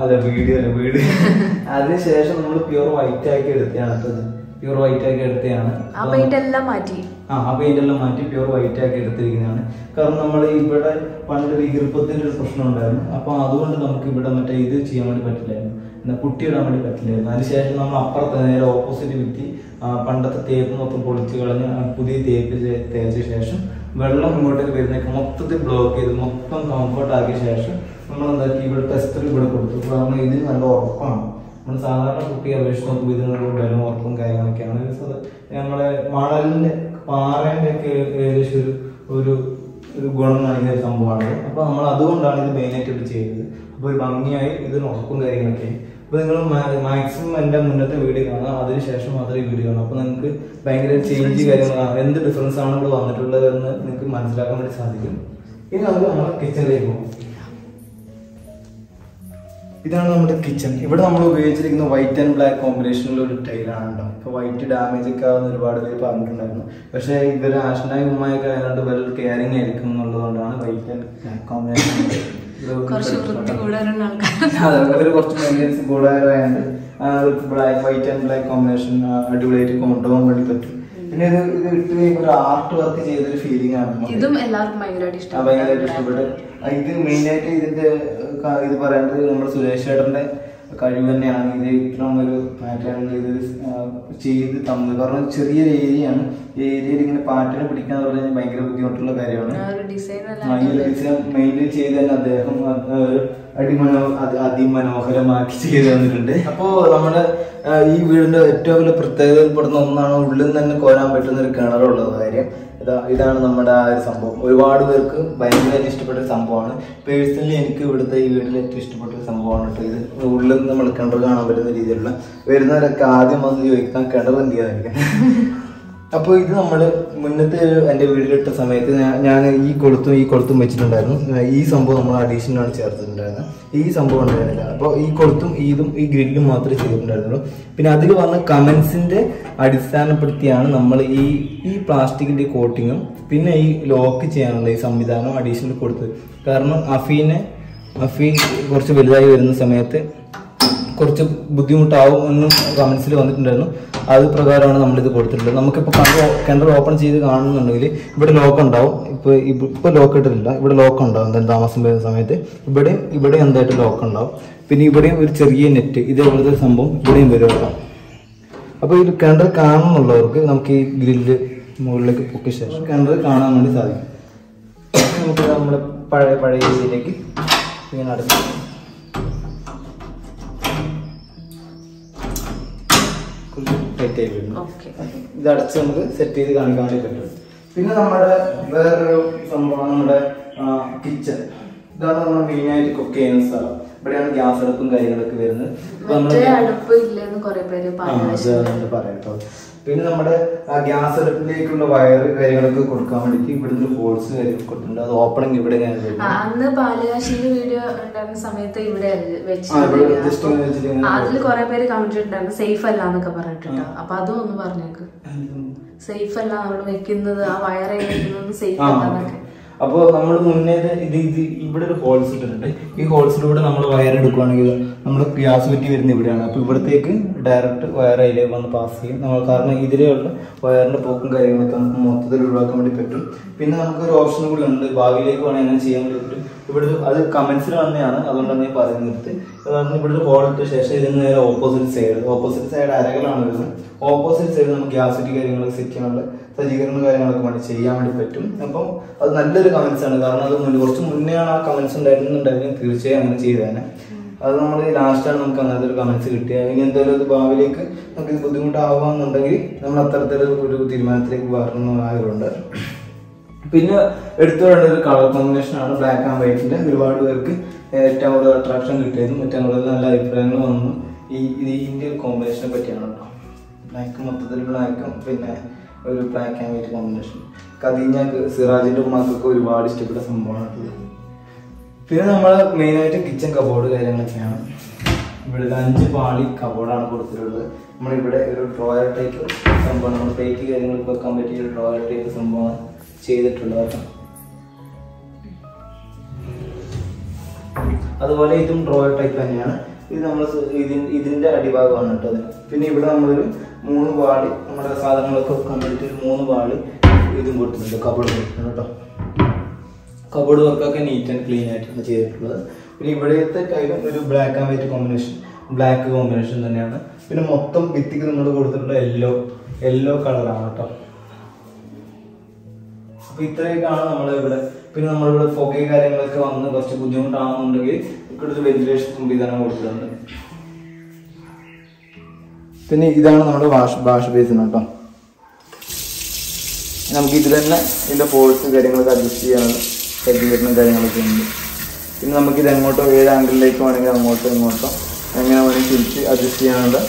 Speaker 2: അല്ല വീഡിയോ അല്ല വീഡിയോ അതിനുശേഷം നമ്മൾ പ്യൂർ വൈറ്റ് ആക്കി എടുത്തതാണ് അടുത്തത് പ്യൂർ വൈറ്റ് ആക്കി എടുത്തതാണ്.
Speaker 1: ആ പെയിന്റ് എല്ലാം മാറ്റി.
Speaker 2: ആ ആ പെയിന്റ് എല്ലാം മാറ്റി പ്യൂർ വൈറ്റ് ആക്കി എടുത്തിരിക്കുന്നതാണ്. കാരണം നമ്മൾ ഇവിടെ പണ്ട് വികൃപ്പത്തിന്റെ ഈർപ്പത്തിന്റെ ഒരു പ്രശ്നം ഉണ്ടായിരുന്നു. അപ്പൊ അതുകൊണ്ട് നമുക്ക് ഇവിടെ മറ്റേ ഇത് ചെയ്യാൻ വേണ്ടി പറ്റില്ലായിരുന്നു. എന്നാൽ കുട്ടി ഇടാൻ വേണ്ടി പറ്റില്ലായിരുന്നു. അതിനുശേഷം നമ്മൾ അപ്പുറത്ത് നേരെ ഓപ്പോസിറ്റ് വിറ്റി പണ്ടത്തെ തേപ്പ് മൊത്തം പൊളിച്ച് കളഞ്ഞ് പുതിയ തേപ്പ് തേച്ച ശേഷം വെള്ളം ഇങ്ങോട്ടേക്ക് വരുന്നേക്ക് മൊത്തത്തിൽ ബ്ലോക്ക് ചെയ്ത് മൊത്തം കംഫർട്ട് ആക്കിയ ശേഷം നമ്മൾ എന്താക്കി ഇവിടെ ടെസ്റ്റർ ഇവിടെ കൊടുത്തു. കാരണം ഇതിന് നല്ല ഉറപ്പാണ്. നമ്മൾ സാധാരണ കുട്ടിയെ അപേക്ഷിച്ച് നോക്കുമ്പോൾ ഇതിനുള്ള ബലം ഉറപ്പും കാര്യങ്ങളൊക്കെയാണ് നമ്മളെ മണലിന്റെ പാറേന്റെ ഒക്കെ ഏകദേശം ഒരു ഒരു ഒരു ഗുണം നൽകിയ സംഭവമാണ് അപ്പൊ നമ്മൾ അതുകൊണ്ടാണ് ഇത് മെയിനായിട്ട് ഇത് ചെയ്യുന്നത് അപ്പൊ ഒരു ഭംഗിയായി ഇതിന് ഉറപ്പും കാര്യങ്ങളൊക്കെ അപ്പൊ നിങ്ങൾ മാക്സിമം എന്റെ മുന്നത്തെ വീഡിയോ കാണാം അതിനുശേഷം മാത്രമേ വീഡിയോ കാണാം അപ്പൊ നിങ്ങൾക്ക് ഭയങ്കര ചേഞ്ച് കാര്യങ്ങളാണ്. എന്ത് ഡിഫറൻസ് ആണ് ഇവിടെ വന്നിട്ടുള്ളത് എന്ന് നിങ്ങൾക്ക് മനസ്സിലാക്കാൻ വേണ്ടി സാധിക്കും. ഇനി നമുക്ക് നമ്മുടെ കിച്ചണിലേക്ക് പോകാം ഇതാണ് നമ്മുടെ കിച്ചൺ ഇവിടെ നമ്മൾ ഉപയോഗിച്ചിരിക്കുന്ന വൈറ്റ് ആൻഡ് ബ്ലാക്ക് കോമ്പിനേഷനിലുള്ള ഒരു ടൈലാണ് കേട്ടോ ഇപ്പോൾ വൈറ്റ് ഡാമേജ് ഒക്കെ ആവുന്ന ഒരുപാട് പേര് പറഞ്ഞിട്ടുണ്ടായിരുന്നു. പക്ഷേ ഇവർ ആഷനായി ഉമ്മയൊക്കെ ആയതുകൊണ്ട് വെൽ കെയറിങ് ആയിരിക്കും എന്നുള്ളതുകൊണ്ടാണ് വൈറ്റ് ആൻഡ് ബ്ലാക്ക് കോമ്പിനേഷൻ അതെ അവർ കുറച്ച് മെയിന്റെനൻസ് കൂടുതലായതുകൊണ്ട് black white and black combination അടിപൊളിയായിട്ട് കൊണ്ടുപോകാൻ വേണ്ടി പറ്റും. പിന്നെ ഇത് ഇത് ഇട്ട് ഒരു ആർട്ട് വർക്ക് ചെയ്തൊരു ഫീലിംഗ് ആണ്.
Speaker 1: ഇതും എല്ലാവർക്കും ഭയങ്കരമായിട്ട് ഇഷ്ടപ്പെട്ടു.
Speaker 2: ഇത് മെയിൻ ആയിട്ട് ഇതിന്റെ ഇത് പറയുന്നത് നമ്മുടെ സുരേഷ് ചേട്ടന്റെ കഴിവ് തന്നെയാണ്. ഇത് ഇത്രയും ഒരു പാറ്റേൺ ഇത് ചെയ്ത് തന്നത്. കാരണം ചെറിയൊരു ഏരിയയാണ്. ഈ ഏരിയയിൽ ഇങ്ങനെ പാറ്റേൺ പിടിക്കാന്ന് പറഞ്ഞാൽ ഭയങ്കര ബുദ്ധിമുട്ടുള്ള കാര്യമാണ്.
Speaker 1: ഒരു ഡിസൈൻ
Speaker 2: ആ, ഈ ഒരു ഡിസൈൻ മെയിൻലി ചെയ്ത് തന്നെ അദ്ദേഹം ഒരു അടിമനോ അത് അതിമനോഹരമാക്കി ചെയ്ത് തന്നിട്ടുണ്ട്. അപ്പോൾ നമ്മുടെ ഈ വീടിന്റെ ഏറ്റവും വലിയ പ്രത്യേകതയിൽപ്പെടുന്ന ഒന്നാണ് ഉള്ളിൽ നിന്ന് തന്നെ കോരാൻ പറ്റുന്ന ഒരു കിണറുള്ളത് കാര്യം. ഇതാണ് നമ്മുടെ ആ ഒരു സംഭവം. ഒരുപാട് പേർക്ക് ഭയങ്കരമായിട്ട് ഇഷ്ടപ്പെട്ട ഒരു സംഭവമാണ്. പേഴ്സണലി എനിക്ക് ഇവിടുത്തെ ഈ വീട്ടിൽ ഏറ്റവും ഇഷ്ടപ്പെട്ട ഒരു സംഭവമാണ് കേട്ടോ ഇത്. ഉള്ളിൽ നിന്ന് നമ്മൾ കിണർ കാണാൻ പറ്റുന്ന രീതിയിലുള്ള. വരുന്നവരൊക്കെ ആദ്യം വന്ന് ചോദിക്കാൻ കിണർ എന്ത് ചെയ്യാതിരിക്കാം അപ്പോൾ ഇത് നമ്മൾ മുന്നത്തെ എന്റെ വീട്ടിലിട്ട സമയത്ത് ഞാൻ- ഈ കൊളുത്തും ഈ കൊളുത്തും വെച്ചിട്ടുണ്ടായിരുന്നു. ഈ സംഭവം നമ്മൾ അഡീഷനാണ് ചേർത്തിട്ടുണ്ടായിരുന്നത്. ഈ സംഭവം ഉണ്ടായിരുന്നില്ല. അപ്പോൾ ഈ കൊളുത്തും ഇതും ഈ ഗ്രില്ലും മാത്രമേ ചെയ്തിട്ടുണ്ടായിരുന്നുള്ളൂ. പിന്നെ അതിൽ വന്ന കമൻസിന്റെ അടിസ്ഥാനപ്പെടുത്തിയാണ് നമ്മൾ ഈ ഈ പ്ലാസ്റ്റിക്കിന്റെ കോട്ടിങ്ങും പിന്നെ ഈ ലോക്ക് ചെയ്യാനുള്ള ഈ സംവിധാനവും അഡീഷണൽ കൊടുത്തത്. കാരണം അഫീനെ അഫീൻ കുറച്ച് വലുതായി വരുന്ന സമയത്ത് കുറച്ച് ബുദ്ധിമുട്ടാവും എന്നും കമൻസിൽ വന്നിട്ടുണ്ടായിരുന്നു. അത് പ്രകാരമാണ് നമ്മളിത് കൊടുത്തിട്ടുള്ളത്. നമുക്കിപ്പോൾ കണ്ടർ കിണർ ഓപ്പൺ ചെയ്ത് കാണുന്നുണ്ടെങ്കിൽ ഇവിടെ ലോക്ക് ഉണ്ടാവും. ഇപ്പോൾ ഇപ്പോൾ ലോക്ക് ഇട്ടിട്ടില്ല. ഇവിടെ ലോക്ക് ഉണ്ടാവും. എന്തായാലും താമസം വരുന്ന സമയത്ത് ഇവിടെ ഇവിടെ എന്തായിട്ട് ലോക്ക് ഉണ്ടാവും. പിന്നെ ഇവിടെയും ഒരു ചെറിയ നെറ്റ് ഇതേപോലത്തെ സംഭവം. ഇവിടെയും വരും അപ്പോൾ ഇത് കിണർ കാണുന്നുള്ളവർക്ക് നമുക്ക് ഈ ഗ്രില്ല് മുകളിലേക്ക് പൊക്കിയ ശേഷം കിണർ കാണാൻ വേണ്ടി സാധിക്കും. നമുക്ക് നമ്മുടെ പഴയ പഴയ രീതിയിലേക്ക് ഇങ്ങനെ ടൈറ്റ് വരുന്നു ഇത് അടച്ച് നമുക്ക് സെറ്റ് ചെയ്ത് കാണിക്കാൻ വേണ്ടി പറ്റും പിന്നെ നമ്മുടെ വേറൊരു സംഭവമാണ് നമ്മുടെ കിച്ചൺ ഇതാണ് നമ്മൾ മെയിനായിട്ട് കുക്ക് ചെയ്യുന്ന സ്ഥലം. ഇവിടെയാണ് ഗ്യാസ് അടുപ്പും കാര്യങ്ങളൊക്കെ വരുന്നത്. പറയാം കേട്ടോ. പിന്നെ നമ്മുടെ ഗ്യാസ് അടുപ്പിലേക്കുള്ള വയർ കാര്യങ്ങളൊക്കെ കൊടുക്കാൻ വേണ്ടിയിട്ട് ഇവിടുന്ന് ഹോൾസ് കാര്യങ്ങൾ കൊടുത്തിട്ടുണ്ട്. അത് ഓപ്പണിംഗ് ഇവിടെ ഞാൻ
Speaker 1: അന്ന് പാലുകാശിന്റെ വീഡിയോ ഉണ്ടായിരുന്ന സമയത്ത് ഇവിടെ
Speaker 2: വെച്ചിട്ട്
Speaker 1: അതിൽ കുറെ പേര് കമന്റ് സേഫ് അല്ല എന്നൊക്കെ പറഞ്ഞിട്ടുണ്ട്. അപ്പൊ അതും ഒന്ന് പറഞ്ഞേക്ക്. സേഫ് അല്ല നമ്മൾ വെക്കുന്നത് ആ വയർ വെക്കുന്നത് സേഫ്
Speaker 2: അല്ലെന്നൊക്കെ
Speaker 1: അല്ല എന്നൊക്കെ.
Speaker 2: അപ്പോൾ നമ്മൾ മുന്നേ ഇത് ഇത് ഇവിടെ ഒരു ഹോൾസ് ഇട്ടിട്ടുണ്ട്. ഈ ഹോൾസിലൂടെ നമ്മൾ വയർ എടുക്കുവാണെങ്കിൽ നമ്മൾ ഗ്യാസ് പറ്റി വരുന്ന ഇവിടെയാണ്. അപ്പോൾ ഇവിടത്തേക്ക് ഡയറക്റ്റ് വയർ അതിലേക്ക് വന്ന് പാസ് ചെയ്യും. നമ്മൾ കാരണം ഇതിലെയുള്ള വയറിന്റെ പോക്കും കാര്യങ്ങളൊക്കെ നമുക്ക് മൊത്തത്തിൽ ഒഴിവാക്കാൻ വേണ്ടി പറ്റും. പിന്നെ നമുക്ക് ഒരു ഓപ്ഷൻ കൂടി ഉണ്ട്. ഭാവിയിലേക്ക് വേണമെങ്കിൽ അങ്ങനെ ചെയ്യാൻ വേണ്ടി പറ്റും. ഇവിടെ അത് കമൻസിൽ വന്നെയാണ് അതുകൊണ്ടാണ് ഞാൻ പറയുന്നത് അതായത് ഇവിടെ ഒരു ഹോൾ ഇട്ട ശേഷം ഇതിന് നേരെ ഓപ്പോസിറ്റ് സൈഡ് ഓപ്പോസിറ്റ് സൈഡ് അരകളാണ് വരുന്നത്. ഓപ്പോസിറ്റ് സൈഡ് നമുക്ക് ഗ്യാസ് കുറ്റി കാര്യങ്ങളൊക്കെ സെറ്റ് ചെയ്യാനുള്ള സജ്ജീകരണ കാര്യങ്ങളൊക്കെ വേണ്ടി ചെയ്യാൻ വേണ്ടി പറ്റും. അപ്പം അത് നല്ലൊരു കമൻസ് ആണ്. കാരണം അത് മുന്നേ- കുറച്ച് മുന്നേ ആണ് ആ കമൻസ് ഉണ്ടായിരുന്നുണ്ടായിരുന്നു തീർച്ചയായും അങ്ങനെ ചെയ്തേനെ. അത് നമ്മൾ ലാസ്റ്റാണ് നമുക്ക് അങ്ങനത്തെ ഒരു കമൻസ് കിട്ടിയത്. ഇനി എന്തായാലും അത് ഭാവിയിലേക്ക് നമുക്ക് ഇത് ബുദ്ധിമുട്ടാവാന്നുണ്ടെങ്കിൽ നമ്മൾ അത്തരത്തിൽ ഒരു തീരുമാനത്തിലേക്ക് വരണമായതുകൊണ്ട് പിന്നെ എടുത്തു വേണ്ട ഒരു കളർ കോമ്പിനേഷൻ ആണ് ബ്ലാക്ക് ആൻഡ് വൈറ്റിന്റെ ഒരുപാട് പേർക്ക് ഏറ്റവും കൂടുതൽ അട്രാക്ഷൻ കിട്ടിയതും ഏറ്റവും കൂടുതൽ നല്ല അഭിപ്രായങ്ങൾ വന്നു ഈ ഇതിന്റെ കോമ്പിനേഷനെ പറ്റിയാണ് കേട്ടോ. ബ്ലാക്ക് മൊത്തത്തിൽ ബ്ലാക്കും പിന്നെ ഒരു ബ്ലാക്ക് ആൻഡ് വൈറ്റ് കോമ്പിനേഷൻ കദീഞ്ഞക്ക് സിറാജിന്റെ ഉമ്മാക്കൊക്കെ ഒരുപാട് ഇഷ്ടപ്പെട്ട സംഭവമാണ് പിന്നെ നമ്മൾ മെയിനായിട്ട് കിച്ചൺ കബോർഡ് കാര്യങ്ങളൊക്കെയാണ്. ഇവിടെ അഞ്ച് പാളി കബോർഡാണ് കൊടുത്തിട്ടുള്ളത്. നമ്മളിവിടെ ഒരു ഡ്രോയർ ടൈപ്പ് സംഭവം നമ്മൾ പ്ലേറ്റ് കാര്യങ്ങളൊക്കെ വെക്കാൻ പറ്റിയ ഒരു ഡ്രോയർ ടൈപ്പ് സംഭവമാണ് ചെയ്തിട്ടുള്ളത് അതുപോലെ ഇതും ഡ്രോയർ ടൈപ്പ് തന്നെയാണ്. ഇത് നമ്മൾ ഇതിന്റെ അടിഭാഗമാണ് കേട്ടോ പിന്നെ ഇവിടെ നമ്മളൊരു മൂന്ന് പാളി നമ്മുടെ സാധനങ്ങളൊക്കെ വെക്കാൻ വേണ്ടിയിട്ട് മൂന്ന് പാളി ഇതും കൊടുത്തിട്ടുണ്ട്. കബോർഡ് കൊടുത്തിട്ടുണ്ട് കേട്ടോ. കബോർഡ് വർക്കൊക്കെ നീറ്റ് ആൻഡ് ക്ലീൻ ആയിട്ടാണ് ചെയ്തിട്ടുള്ളത്. പിന്നെ ഇവിടുത്തെ ടൈലും ഒരു black and white combination black combination തന്നെയാണ്. പിന്നെ മൊത്തം ഭിത്തിക്ക് നമ്മൾ കൊടുത്തിട്ടുള്ള യെല്ലോ യെല്ലോ കളറാണ് കേട്ടോ. അപ്പൊ ഇത്രയൊക്കെയാണ് നമ്മൾ ഇവിടെ. പിന്നെ നമ്മളിവിടെ പുകയും കാര്യങ്ങളൊക്കെ വന്ന് കുറച്ച് ബുദ്ധിമുട്ടാണെന്നുണ്ടെങ്കിൽ ഇവിടെ ഒരു വെന്റിലേഷൻ സംവിധാനം കൊടുത്തിട്ടുണ്ട്. പിന്നെ ഇതാണ് നമ്മുടെ വാഷ് വാഷ് ബേസിൻ കേട്ടോ. നമുക്ക് ഇതിൽ തന്നെ ഇതിന്റെ ഫോഴ്സ് കാര്യങ്ങളൊക്കെ അഡ്ജസ്റ്റ് ചെയ്യാനുള്ള സജ്ജീകരണം കാര്യങ്ങളൊക്കെ ഉണ്ട്. പിന്നെ നമുക്ക് ഇത് എങ്ങോട്ടോ ഏത് ആംഗിളിലേക്ക് വേണമെങ്കിൽ അങ്ങോട്ടോ ഇങ്ങോട്ടോ എങ്ങനെ വേണമെങ്കിൽ തിരിച്ച് അഡ്ജസ്റ്റ് ചെയ്യാനുള്ള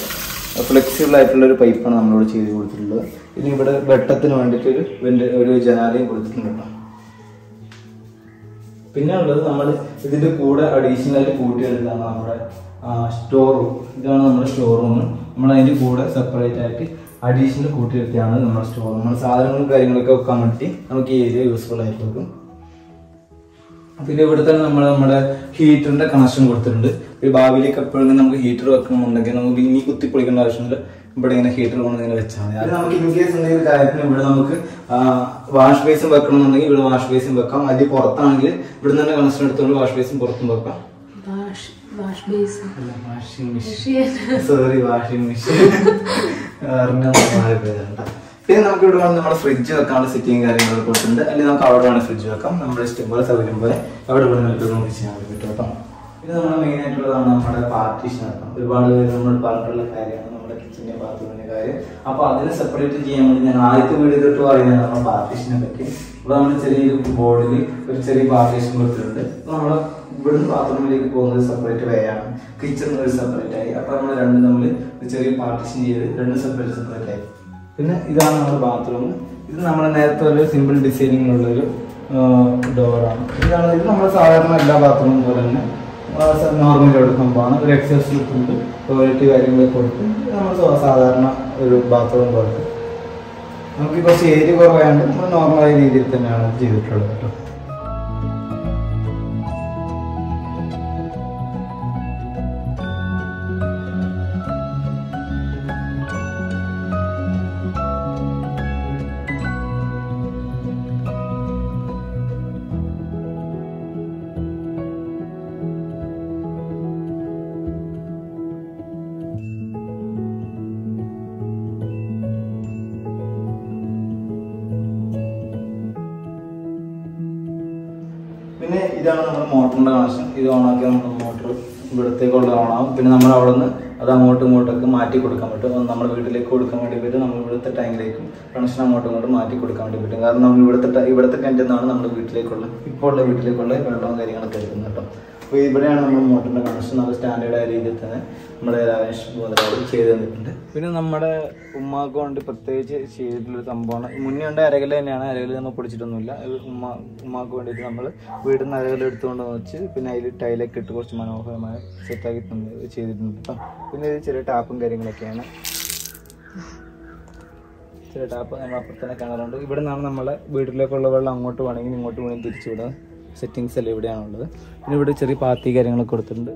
Speaker 2: ഫ്ലെക്സിബിൾ ആയിട്ടുള്ള ഒരു പൈപ്പാണ് നമ്മളിവിടെ ചെയ്ത് കൊടുത്തിട്ടുള്ളത്. ഇനി ഇവിടെ വെട്ടത്തിന് വേണ്ടിയിട്ട് ഒരു വെന്റ് ഒരു ജനാലയും കൊടുത്തിട്ടുണ്ട് പിന്നെ ഉള്ളത് നമ്മൾ ഇതിന്റെ കൂടെ അഡീഷണൽ ആയിട്ട് നമ്മുടെ സ്റ്റോർ റൂം ഇതാണ് നമ്മുടെ സ്റ്റോർ റൂം നമ്മൾ അതിന്റെ കൂടെ സെപ്പറേറ്റ് ആയിട്ട് അഡീഷണൽ കൂട്ടിയെടുത്തിയാണ് നമ്മുടെ സ്റ്റോർ നമ്മൾ സാധനങ്ങളും കാര്യങ്ങളൊക്കെ വെക്കാൻ വേണ്ടി നമുക്ക് ഈ ഏരിയ യൂസ്ഫുൾ ആയിട്ട് വെക്കും. പിന്നെ ഇവിടെ തന്നെ നമ്മൾ നമ്മുടെ ഹീറ്ററിന്റെ കണക്ഷൻ കൊടുത്തിട്ടുണ്ട്. ഒരു ഭാവിയിലേക്ക് എപ്പോഴും നമുക്ക് ഹീറ്റർ വെക്കണമെന്നുണ്ടെങ്കിൽ നമുക്ക് ഇനി കുത്തി പൊളിക്കേണ്ട ആവശ്യമില്ല. ഇവിടെ ഇങ്ങനെ ഹീറ്റർ കൊണ്ട് ഇങ്ങനെ വെച്ചാൽ മതി. അത് നമുക്ക് ഇൻ കേസ് എന്തെങ്കിലും കാര്യത്തിന് ഇവിടെ നമുക്ക് വാഷ് ബേസും വെക്കണമെന്നുണ്ടെങ്കിൽ ഇവിടെ വാഷ് ബേസും വെക്കാം. അതിൽ പുറത്താണെങ്കിൽ ഇവിടെ തന്നെ കണക്ഷൻ എടുത്തുകൊണ്ട് വാഷ് ബേസും പുറത്തും വെക്കാം.
Speaker 1: Wash base
Speaker 2: washing machine. Sorry washing machine. പിന്നെ നമുക്ക് ഇവിടെ വേണം നമ്മുടെ ഫ്രിഡ്ജ് വെക്കാനുള്ള സെറ്റിംഗ് കാര്യങ്ങളൊക്കെ കൊടുത്തിട്ടുണ്ട്. അല്ലെങ്കിൽ നമുക്ക് അവിടെ വേണം ഫ്രിഡ്ജ് വെക്കാം. നമ്മുടെ ഇഷ്ടം പോലെ സൗകര്യം പോലെ അവിടെ ഇവിടെ നിന്നിട്ട് നമുക്ക് ചെയ്യാൻ പറ്റും കേട്ടോ പിന്നെ നമ്മുടെ മെയിൻ ആയിട്ടുള്ളതാണ് നമ്മുടെ പാർട്ടീഷൻ ഒരുപാട് പേര് നമ്മൾ പറഞ്ഞിട്ടുള്ള കാര്യമാണ്. നമ്മുടെ കിച്ചന്റെ ബാത്റൂമിന്റെ കാര്യം. അപ്പൊ അതിനെ സെപ്പറേറ്റ് ചെയ്യാൻ വേണ്ടി ഞാൻ ആദ്യത്തെ വീഡിയോ തൊട്ട് പറയുന്നത് നമ്മുടെ പാർട്ടീഷനെ പറ്റി. ഇവിടെ നമ്മൾ ചെറിയൊരു ബോർഡിൽ ഒരു ചെറിയ പാർട്ടീഷൻ കൊടുത്തിട്ടുണ്ട്. നമ്മൾ ഇവിടുന്ന് ബാത്റൂമിലേക്ക് പോകുന്നത് സെപ്പറേറ്റ് വേ ആണ്. കിച്ചൺ ഒരു സെപ്പറേറ്റ് ആയി. അപ്പൊ നമ്മൾ രണ്ടും നമ്മൾ ചെറിയ പാർട്ടിഷൻ ചെയ്ത് രണ്ട് സെപ്പറേറ്റ് സെപ്പറേറ്റ് ആയി. പിന്നെ ഇതാണ് നമ്മുടെ ബാത്റൂം ഇത് നമ്മൾ നേരത്തെ ഒരു സിമ്പിൾ ഡിസൈനിങ് ഒരു ഡോറാണ് ഇതാണ് ഇത് നമ്മൾ സാധാരണ എല്ലാ ബാത്റൂമും പോലെ തന്നെ ഒരു സംഭവമാണ്. ഒരു എക്സസ് ഉണ്ട്. ടോയ്ലറ്റ് കാര്യങ്ങളൊക്കെ കൊടുത്ത് നമ്മൾ സാധാരണ ഒരു ബാത്റൂം പോലെ നമുക്ക് കുറച്ച് ഏരിയ കുറവായതുകൊണ്ട് നമ്മൾ നോർമലായ രീതിയിൽ തന്നെയാണ് ചെയ്തിട്ടുള്ളത് കേട്ടോ. പിന്നെ നമ്മൾ അവിടെ നിന്ന് അത് അങ്ങോട്ടും ഇങ്ങോട്ടൊക്കെ മാറ്റി കൊടുക്കാൻ പറ്റും. നമ്മൾ വീട്ടിലേക്ക് കൊടുക്കാൻ വേണ്ടി പറ്റും. നമ്മൾ ഇവിടുത്തെ ടാങ്കിലേക്കും കണക്ഷൻ അങ്ങോട്ടും ഇങ്ങോട്ടും മാറ്റി കൊടുക്കാൻ വേണ്ടി പറ്റും. കാരണം നമ്മൾ ഇവിടുത്തെ ഇവിടുത്തെ കിണറ്റിൽ നിന്നാണ് നമ്മൾ വീട്ടിലേക്കുള്ള ഇപ്പോൾ ഉള്ള വീട്ടിലേക്കുള്ള വെള്ളവും കാര്യങ്ങളൊക്കെ എടുക്കുന്നത് കേട്ടോ. അപ്പോൾ ഇവിടെയാണ് നമ്മൾ മോട്ടറിന്റെ കണക്ഷൻ നല്ല സ്റ്റാൻഡേർഡ് ആയ രീതിയിൽ തന്നെ നമ്മുടെ രാജേഷ് മുതലാളി ചെയ്ത് തന്നിട്ടുണ്ട്. പിന്നെ നമ്മുടെ ഉമ്മാക്ക് കൊണ്ട് പ്രത്യേകിച്ച് ചെയ്തിട്ടുള്ള സംഭവമാണ്. മുന്നേ ഉണ്ട് അരകല തന്നെയാണ്. അരകല നമ്മൾ പൊടിച്ചിട്ടൊന്നുമില്ല. ഉമ്മ ഉമ്മാക്ക് വേണ്ടിയിട്ട് നമ്മൾ വീട്ടിൽ നിന്ന് എടുത്തുകൊണ്ട് വെച്ച് പിന്നെ അതിൽ ടൈലൊക്കെ ഇട്ട് കുറച്ച് മനോഹരമായി സെറ്റാക്കി തന്നത് ചെയ്തിട്ടുണ്ട് കേട്ടോ പിന്നെ ഇത് ചെറിയ ടാപ്പും കാര്യങ്ങളൊക്കെയാണ്. ചെറിയ ടാപ്പ് നമ്മൾ അപ്പുറത്തന്നെ കിണറുണ്ട്. ഇവിടെ നിന്നാണ് നമ്മളെ വീട്ടിലേക്കുള്ള വെള്ളം അങ്ങോട്ട് വേണമെങ്കിൽ ഇങ്ങോട്ട് വേണമെങ്കിൽ തിരിച്ചു വിടാം സെറ്റിങ്സ് എല്ലാം ഇവിടെയാണുള്ളത്. പിന്നെ ഇവിടെ ചെറിയ പാത്തി കാര്യങ്ങളൊക്കെ കൊടുത്തിട്ടുണ്ട്.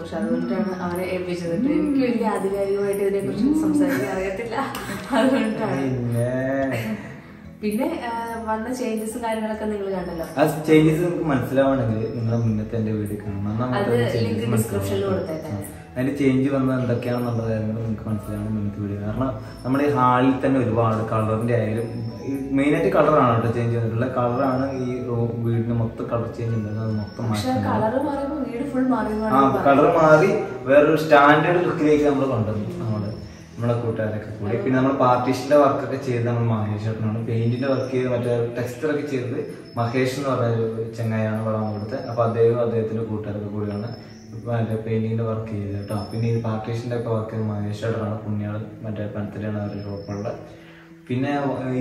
Speaker 1: കുറിച്ച് അതുകൊണ്ടാണ് അവനെ ഏൽപ്പിച്ചത്. എനിക്ക് വലിയ ആധികാരികമായിട്ട് ഇതിനെ കുറിച്ച് സംസാരിക്കാൻ അറിയത്തില്ല. അതുകൊണ്ടാണ്.
Speaker 2: പിന്നെ.
Speaker 1: വന്ന ചേഞ്ചസ് കാര്യങ്ങളൊക്കെ നിങ്ങൾ കണ്ടല്ലോ.
Speaker 2: ആ ചേഞ്ചസ് നിങ്ങൾക്ക് മനസ്സിലാവണമെങ്കിൽ നിങ്ങളുടെ മുന്നത്തെ വീട് കാണണം.
Speaker 1: അത് ലിങ്ക്
Speaker 2: ഡിസ്ക്രിപ്ഷനിൽ.
Speaker 1: കൊടുത്തേക്കാം.
Speaker 2: അതിന്റെ ചേഞ്ച് വന്നത് എന്തൊക്കെയാണെന്നുള്ള കാര്യങ്ങൾ നിങ്ങൾക്ക് മനസ്സിലാവണം നിങ്ങൾക്ക് വീഡിയോ കാരണം നമ്മുടെ ഈ ഹാളിൽ തന്നെ ഒരുപാട് കളറിന്റെ ആയാലും മെയിൻ ആയിട്ട് കളറാണ് കേട്ടോ ചേഞ്ച് വന്നിട്ടുള്ളത് കളറാണ് ഈ വീടിന് മൊത്തം കളർ ചേഞ്ച് ഉണ്ടായത് അത് മൊത്തം മാറ്റി ആ കളർ മാറി വേറൊരു സ്റ്റാൻഡേർഡ് ലുക്കിലേക്ക് നമ്മൾ കൊണ്ടുവന്നു. നമ്മൾ നമ്മളെ കൂട്ടുകാരൊക്കെ കൂടി. പിന്നെ നമ്മൾ പാർട്ടീഷന്റെ വർക്കൊക്കെ ചെയ്ത് നമ്മൾ മഹേഷ് ചേട്ടനാണ് പെയിന്റിന്റെ വർക്ക് ചെയ്ത് മറ്റേ ടെക്സ്റ്ററൊക്കെ ചെയ്തത് മഹേഷ് എന്ന് പറഞ്ഞ ഒരു ചങ്ങായാണ് വളം കൊടുത്തത്. അപ്പോൾ അദ്ദേഹവും അദ്ദേഹത്തിന്റെ കൂട്ടുകാരൊക്കെ കൂടിയാണ് മറ്റേ പെയിന്റിങ്ങിന്റെ വർക്ക് ചെയ്തത് കേട്ടോ. പിന്നെ ഈ പാർട്ടീഷന്റെ ഒക്കെ വർക്ക് ചെയ്ത് മഹേഷ് പുണ്യാൾ. മറ്റേ പണത്തിലാണ് അവരുടെ ഷോപ്പുള്ളത് പിന്നെ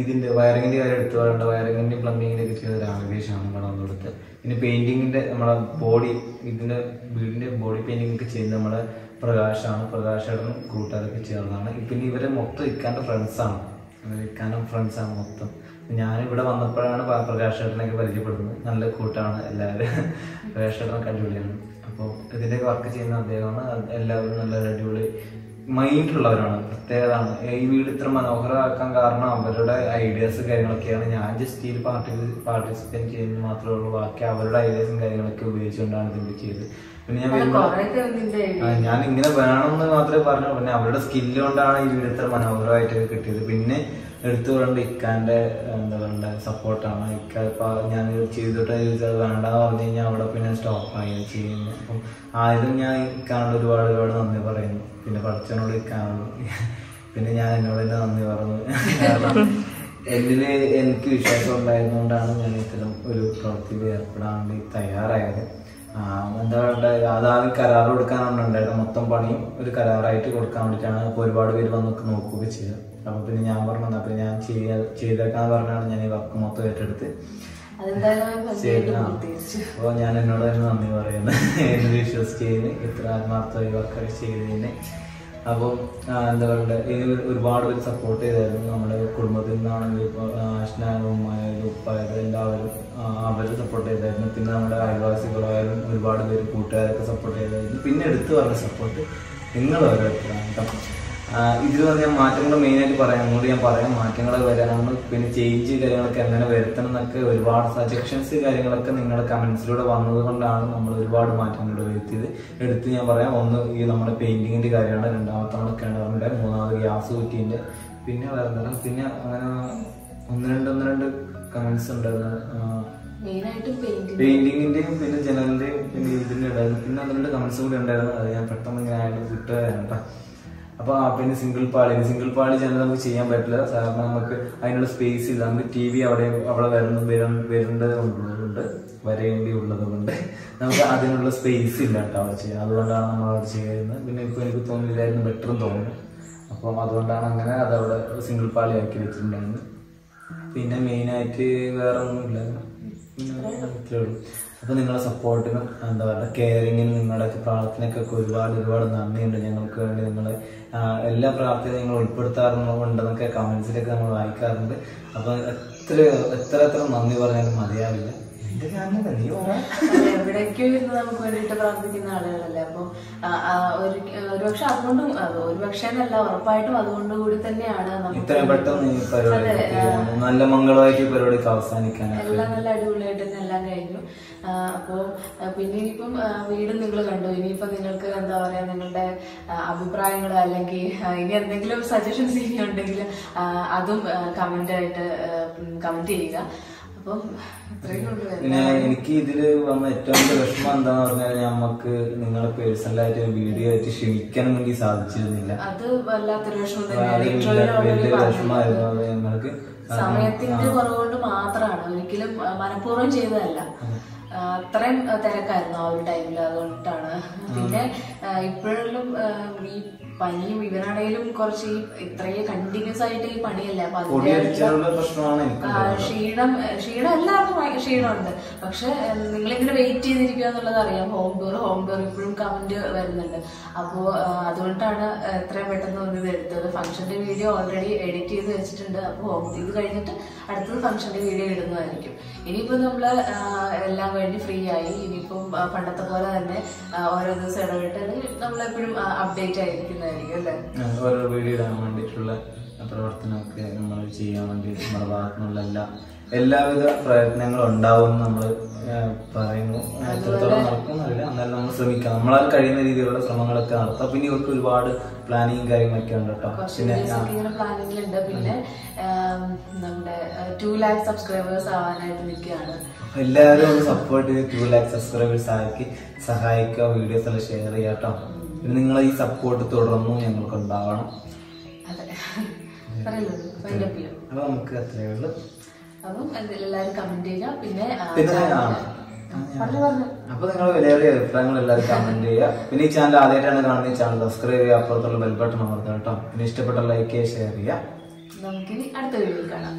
Speaker 2: ഇതിന്റെ വയറിങ്ങിന്റെ കാര്യം എടുത്തു പറയേണ്ട. വയറിങ്ങിന്റെ പ്ലംബിങ്ങിന്റെ ഒക്കെ ചെയ്ത രാകേഷാണ് കടം കൊടുത്ത് പിന്നെ പെയിന്റിങ്ങിന്റെ നമ്മളെ ബോഡി ഇതിന്റെ വീടിന്റെ ബോഡി പെയിന്റിംഗ് ഒക്കെ ചെയ്യുന്നത് നമ്മുടെ പ്രകാശാണ്. പ്രകാശേട്ടനും കൂട്ടുകാരൊക്കെ ചേർന്നതാണ് പിന്നെ ഇവരെ മൊത്തം ഇക്കാന്റെ ഫ്രണ്ട്സാണ് ഇക്കാനും ഫ്രണ്ട്സാണ് മൊത്തം. ഞാനിവിടെ വന്നപ്പോഴാണ് പ്രകാശ് പ്രകാശേട്ടനൊക്കെ പരിചയപ്പെടുന്നത്. നല്ല കൂട്ടാണ് എല്ലാവരും. പ്രകാശേട്ടനൊക്കെ അടിപൊളിയാണ്. അപ്പോൾ ഇതിന്റെയൊക്കെ വർക്ക് ചെയ്യുന്ന അദ്ദേഹമാണ്. എല്ലാവരും നല്ല അടിപൊളി മൈൻഡുള്ളവരാണ് പ്രത്യേകതാണ്. ഈ വീട് ഇത്ര മനോഹരമാക്കാൻ കാരണം അവരുടെ ഐഡിയാസ് കാര്യങ്ങളൊക്കെയാണ്. ഞാൻ ജസ്റ്റ് ഈ പാർട്ടി പാർട്ടിസിപ്പേറ്റ് ചെയ്യുന്നത് മാത്രമേ ഉള്ളൂ. ബാക്കി അവരുടെ ഐഡിയാസും കാര്യങ്ങളൊക്കെ ഉപയോഗിച്ചുകൊണ്ടാണ് ഇതിന്റെ ചെയ്തത്. പിന്നെ ഞാൻ വരുമ്പോൾ ഞാൻ ഇങ്ങനെ വേണമെന്ന് മാത്രമേ പറഞ്ഞു പിന്നെ അവരുടെ സ്കില്ല് കൊണ്ടാണ് ഈ വീട് ഇത്ര മനോഹരമായിട്ട് കിട്ടിയത്. പിന്നെ എടുത്തു പറയേണ്ട ഇക്കാന്റെ എന്താ പറയണ്ട സപ്പോർട്ടാണ് ഇക്ക ഇപ്പൊ ഞാൻ ചെയ്തിട്ട് ചോദിച്ചത് വേണ്ടെന്ന് പറഞ്ഞു കഴിഞ്ഞാൽ അവിടെ പിന്നെ സ്റ്റോപ്പായി ചെയ്യുന്നത് അപ്പം ആദ്യം ഞാൻ ഇക്കാണ്ട് ഒരുപാട് ഒരുപാട് നന്ദി പറയുന്നു. പിന്നെ പഠിച്ചവനോട് ഇക്കാണുള്ളൂ പിന്നെ ഞാൻ എന്നോട് തന്നെ നന്ദി പറഞ്ഞു എന്തിന് എനിക്ക് വിശ്വാസം ഉണ്ടായിരുന്നുകൊണ്ടാണ് ഞാൻ ഇത്തരം ഒരു പ്രവൃത്തിയിൽ ഏർപ്പെടാൻ വേണ്ടി തയ്യാറായത് എന്താ പറയുക അതാദ്യം കരാർ കൊടുക്കാനാണ് ഉണ്ടായത് മൊത്തം പണിയും ഒരു കരാറായിട്ട് കൊടുക്കാൻ വേണ്ടിയിട്ടാണ്. ഇപ്പോൾ ഒരുപാട് പേര് വന്നൊക്കെ നോക്കുകയൊക്കെ ചെയ്തത്. അപ്പോൾ പിന്നെ ഞാൻ പറഞ്ഞു അപ്പൊ ഞാൻ ചെയ്യാ ചെയ്തേക്കാന്ന് പറഞ്ഞാണ് ഞാൻ ഈ വർക്ക് മൊത്തം ഏറ്റെടുത്ത്. അപ്പോൾ ഞാൻ എന്നോട് തന്നെ നന്ദി പറയുന്നു. എന്നെ വിശ്വസിച്ചതിന് ഇത്ര ആത്മാർത്ഥമായി വർക്കൊക്കെ ചെയ്തതിന്. അപ്പോൾ എന്താ പറയുക ഇതിന് ഒരുപാട് പേര് സപ്പോർട്ട് ചെയ്തായിരുന്നു. നമ്മുടെ കുടുംബത്തിൽ നിന്നാണെങ്കിലും ഇപ്പോൾ ഉമ്മായാലും ഉപ്പായാലും എല്ലാവരും ആ, സപ്പോർട്ട് ചെയ്തായിരുന്നു. പിന്നെ നമ്മുടെ അയൽവാസികളായാലും ഒരുപാട് പേര് കൂട്ടുകാരൊക്കെ സപ്പോർട്ട് ചെയ്തായിരുന്നു. പിന്നെ എടുത്തു പറഞ്ഞ സപ്പോർട്ട് നിങ്ങൾ ഓരോരുത്തരാണ് കേട്ടോ ഇതിൽ വന്ന് ഞാൻ മാറ്റങ്ങൾ മെയിനായിട്ട് പറയാം. അങ്ങോട്ട് ഞാൻ പറയാം. മാറ്റങ്ങൾ വരാനാണ് പിന്നെ ചേഞ്ച് കാര്യങ്ങളൊക്കെ എങ്ങനെ വരുത്തണം എന്നൊക്കെ ഒരുപാട് സജഷൻസ് കാര്യങ്ങളൊക്കെ നിങ്ങളുടെ കമന്റ്സിലൂടെ വന്നത് കൊണ്ടാണ് നമ്മൾ ഒരുപാട് മാറ്റങ്ങൾ വരുത്തിയത്. എടുത്ത് ഞാൻ പറയാം. ഒന്ന് ഈ നമ്മുടെ പെയിന്റിങ്ങിന്റെ കാര്യമാണ്. രണ്ടാമത്താണ് കിണറിന്റെ മൂന്നാമത് ഗ്യാസ് കുറ്റിന്റെ പിന്നെ വേറെ പിന്നെ അങ്ങനെ ഒന്ന് രണ്ട് ഒന്ന് രണ്ട് കമന്റ്സ് ഉണ്ടായിരുന്നു പെയിന്റിങ്ങിന്റെയും പിന്നെ ജനലിന്റെയും പിന്നെ ഇതിന്റെ ഉണ്ടായിരുന്നു പിന്നെ അതിന്റെ കമന്റ്സ് കൂടി ഉണ്ടായിരുന്നു. അത് ഞാൻ പെട്ടെന്ന് ഇങ്ങനെ ആയിട്ട് വിട്ടുകയാണ് കേട്ടോ അപ്പൊ ആ പിന്നെ സിംഗിൾ പാളി സിംഗിൾ പാളി ജനൽ നമുക്ക് ചെയ്യാൻ പറ്റില്ല. കാരണം നമുക്ക് അതിനുള്ള സ്പേസ് ഇല്ല. നമുക്ക് ടി വി അവിടെ അവിടെ വരുന്ന വരേണ്ടതുകൊണ്ട് വരേണ്ടി ഉള്ളത് കൊണ്ട് നമുക്ക് അതിനുള്ള സ്പേസ് ഇല്ല കേട്ടോ അവിടെ ചെയ്യാൻ. അതുകൊണ്ടാണ് നമ്മൾ അവിടെ ചെയ്യുന്നത്. പിന്നെ ഇപ്പൊ എനിക്ക് തോന്നിയില്ലായിരുന്നു ബെറ്ററും തോന്നുന്നു. അപ്പം അതുകൊണ്ടാണ് അങ്ങനെ അതവിടെ സിംഗിൾ പാളി ആക്കി വെച്ചിട്ടുണ്ടായിരുന്നു പിന്നെ മെയിനായിട്ട് വേറെ ഒന്നുമില്ല ഇത്രേ ഉള്ളൂ. അപ്പൊ നിങ്ങളുടെ സപ്പോർട്ടിനും എന്താ പറയുക കെയറിങ്ങിനും നിങ്ങളുടെയൊക്കെ പ്രാർത്ഥനയ്ക്കൊക്കെ ഒരുപാട് ഒരുപാട് നന്ദിയുണ്ട്. ഞങ്ങൾക്ക് വേണ്ടി നിങ്ങൾ എല്ലാ പ്രാർത്ഥനയും നിങ്ങൾ ഉൾപ്പെടുത്താറുണ്ടെന്നൊക്കെ കമന്റ്സിലൊക്കെ നമ്മൾ വായിക്കാറുണ്ട്. അപ്പോൾ എത്ര എത്ര എത്ര നന്ദി പറഞ്ഞാലും മതിയാവില്ല.
Speaker 1: എവിടേക്കോ ഇരുന്ന് നമുക്ക് വേണ്ടിയിട്ട് പ്രാർത്ഥിക്കുന്ന ആളുകളല്ലേ? അപ്പൊ ഒരുപക്ഷെ അതുകൊണ്ടും ഒരുപക്ഷെ എന്നല്ല ഉറപ്പായിട്ടും അതുകൊണ്ട് കൂടി തന്നെയാണ്
Speaker 2: ഇത്രയും പെട്ടെന്ന് നല്ല മംഗളമായിട്ട് പരിപാടിക്ക് അവസാനിക്കാൻ
Speaker 1: എല്ലാം നല്ല അടിപൊളിയായിട്ട് തന്നെ എല്ലാം കഴിഞ്ഞു. അപ്പൊ പിന്നെ ഇനിയിപ്പം വീട് നിങ്ങൾ കണ്ടു. ഇനിയിപ്പൊ നിങ്ങൾക്ക് എന്താ പറയാ നിങ്ങളുടെ അഭിപ്രായങ്ങൾ അല്ലെങ്കിൽ ഇനി എന്തെങ്കിലും സജഷൻസ് ഇനി ഉണ്ടെങ്കിൽ അതും കമന്റ് ആയിട്ട് കമന്റ് ചെയ്യുക. അപ്പം
Speaker 2: പിന്നെ എനിക്ക് ഇതിൽ വന്ന ഏറ്റവും വലിയ വിഷമം എന്താന്ന് പറഞ്ഞാൽ നമുക്ക് നിങ്ങളെ പേഴ്സണലായിട്ട് ഒരു വീഡിയോ ആയിട്ട് ക്ഷമിക്കാൻ വേണ്ടി സാധിച്ചിരുന്നില്ല.
Speaker 1: അത് വല്ലാത്തൊരു
Speaker 2: വലിയ. വിഷമമായിരുന്നു അത് ഞങ്ങൾക്ക്
Speaker 1: സമയത്തിന്റെ കുറവുകൊണ്ട് മാത്രമാണ് ഒരിക്കലും മനഃപൂർവം ചെയ്തതല്ല. അത്രയും തിരക്കായിരുന്നു ആ ഒരു ടൈമിൽ അതുകൊണ്ടാണ്. പിന്നെ ഇപ്പോഴും ഈ പനിയും ഇവനാണേലും കുറച്ച് ഈ ഇത്രയും കണ്ടിന്യൂസ് ആയിട്ട് ഈ പണിയല്ലേ? അപ്പൊ ക്ഷീണം ക്ഷീണം എല്ലാവർക്കും ക്ഷീണമുണ്ട്. പക്ഷെ നിങ്ങളിങ്ങനെ വെയിറ്റ് ചെയ്തിരിക്കുക എന്നുള്ളത് അറിയാം. ഹോം ടൂർ ഹോം ടൂർ ഇപ്പോഴും കമന്റ് വരുന്നുണ്ട്. അപ്പോ അതുകൊണ്ടാണ് എത്രയും പെട്ടെന്ന് ഒന്ന് ഇത് എടുത്തത് ഫംഗ്ഷന്റെ വീഡിയോ ഓൾറെഡി എഡിറ്റ് ചെയ്ത് വെച്ചിട്ടുണ്ട്. അപ്പോൾ ഇത് കഴിഞ്ഞിട്ട് അടുത്തത് ഫംഗ്ഷന്റെ വീഡിയോ ഇടുന്നതായിരിക്കും. ഇനിയിപ്പോൾ നമ്മൾ എല്ലാം കഴിഞ്ഞ് ഫ്രീ ആയി. ഇനിയിപ്പം പണ്ടത്തെ പോലെ തന്നെ ഓരോ ദിവസം ഇടവിട്ട് അല്ലെങ്കിൽ നമ്മളെപ്പോഴും അപ്ഡേറ്റ് ആയിരിക്കുന്നതായിരിക്കും അല്ലേ?
Speaker 2: ഓരോ വീഡിയോ ഇടാൻ വേണ്ടിയിട്ടുള്ള പ്രവർത്തനമൊക്കെ നമ്മൾ ചെയ്യാൻ വേണ്ടി നമ്മുടെ ഭാഗത്തുനിന്നുള്ള എല്ലാ എല്ലാവിധ പ്രയത്നങ്ങളും ഉണ്ടാവും നമ്മൾ പറയുന്നു. എത്രത്തോളം നടക്കുന്നില്ല എന്നാലും നമ്മൾ ശ്രമിക്കാം നമ്മളാൽ കഴിയുന്ന രീതിയിലുള്ള ശ്രമങ്ങളൊക്കെ നടത്താം. പിന്നെ ഇവർക്ക് ഒരുപാട് പ്ലാനിങ് കാര്യങ്ങളൊക്കെ ഉണ്ട് കേട്ടോ. പിന്നെ
Speaker 1: ഉണ്ട്. പിന്നെ നമ്മുടെ ടു ലാക്ക് സബ്സ്ക്രൈബേഴ്സ് ആവാനായിട്ട് നിൽക്കുകയാണ്.
Speaker 2: എല്ലാവരും ഒന്ന് സപ്പോർട്ട് ചെയ്ത് ടു ലാക്ക് സബ്സ്ക്രൈബേഴ്സ് ആക്കി സഹായിക്കുക വീഡിയോസ് എല്ലാം ഷെയർ ചെയ്യാം കേട്ടോ. പിന്നെ നിങ്ങൾ ഈ സപ്പോർട്ട് തുടർന്നും ഞങ്ങൾക്ക് ഉണ്ടാവണം. അപ്പൊ നമുക്ക് അത്രയേ ഉള്ളൂ.
Speaker 1: അപ്പം എല്ലാവരും കമന്റ് ചെയ്യുക. പിന്നെ
Speaker 2: പിന്നെ അപ്പൊ നിങ്ങൾ വിലയേറിയ അഭിപ്രായങ്ങൾ എല്ലാവരും കമന്റ് ചെയ്യുക. പിന്നെ ഈ ചാനൽ ആദ്യമായിട്ടാണ് കാണുന്ന ഈ ചാനൽ സബ്സ്ക്രൈബ് ചെയ്യുക. അപ്പുറത്തുള്ള ബെൽ ബട്ടൺ അമർത്തുക കേട്ടോ. പിന്നെ ഇഷ്ടപ്പെട്ട ലൈക്ക് ചെയ്യുക ഷെയർ ചെയ്യുക.
Speaker 1: നമുക്കിനി അടുത്ത വീഡിയോയിൽ കാണാം.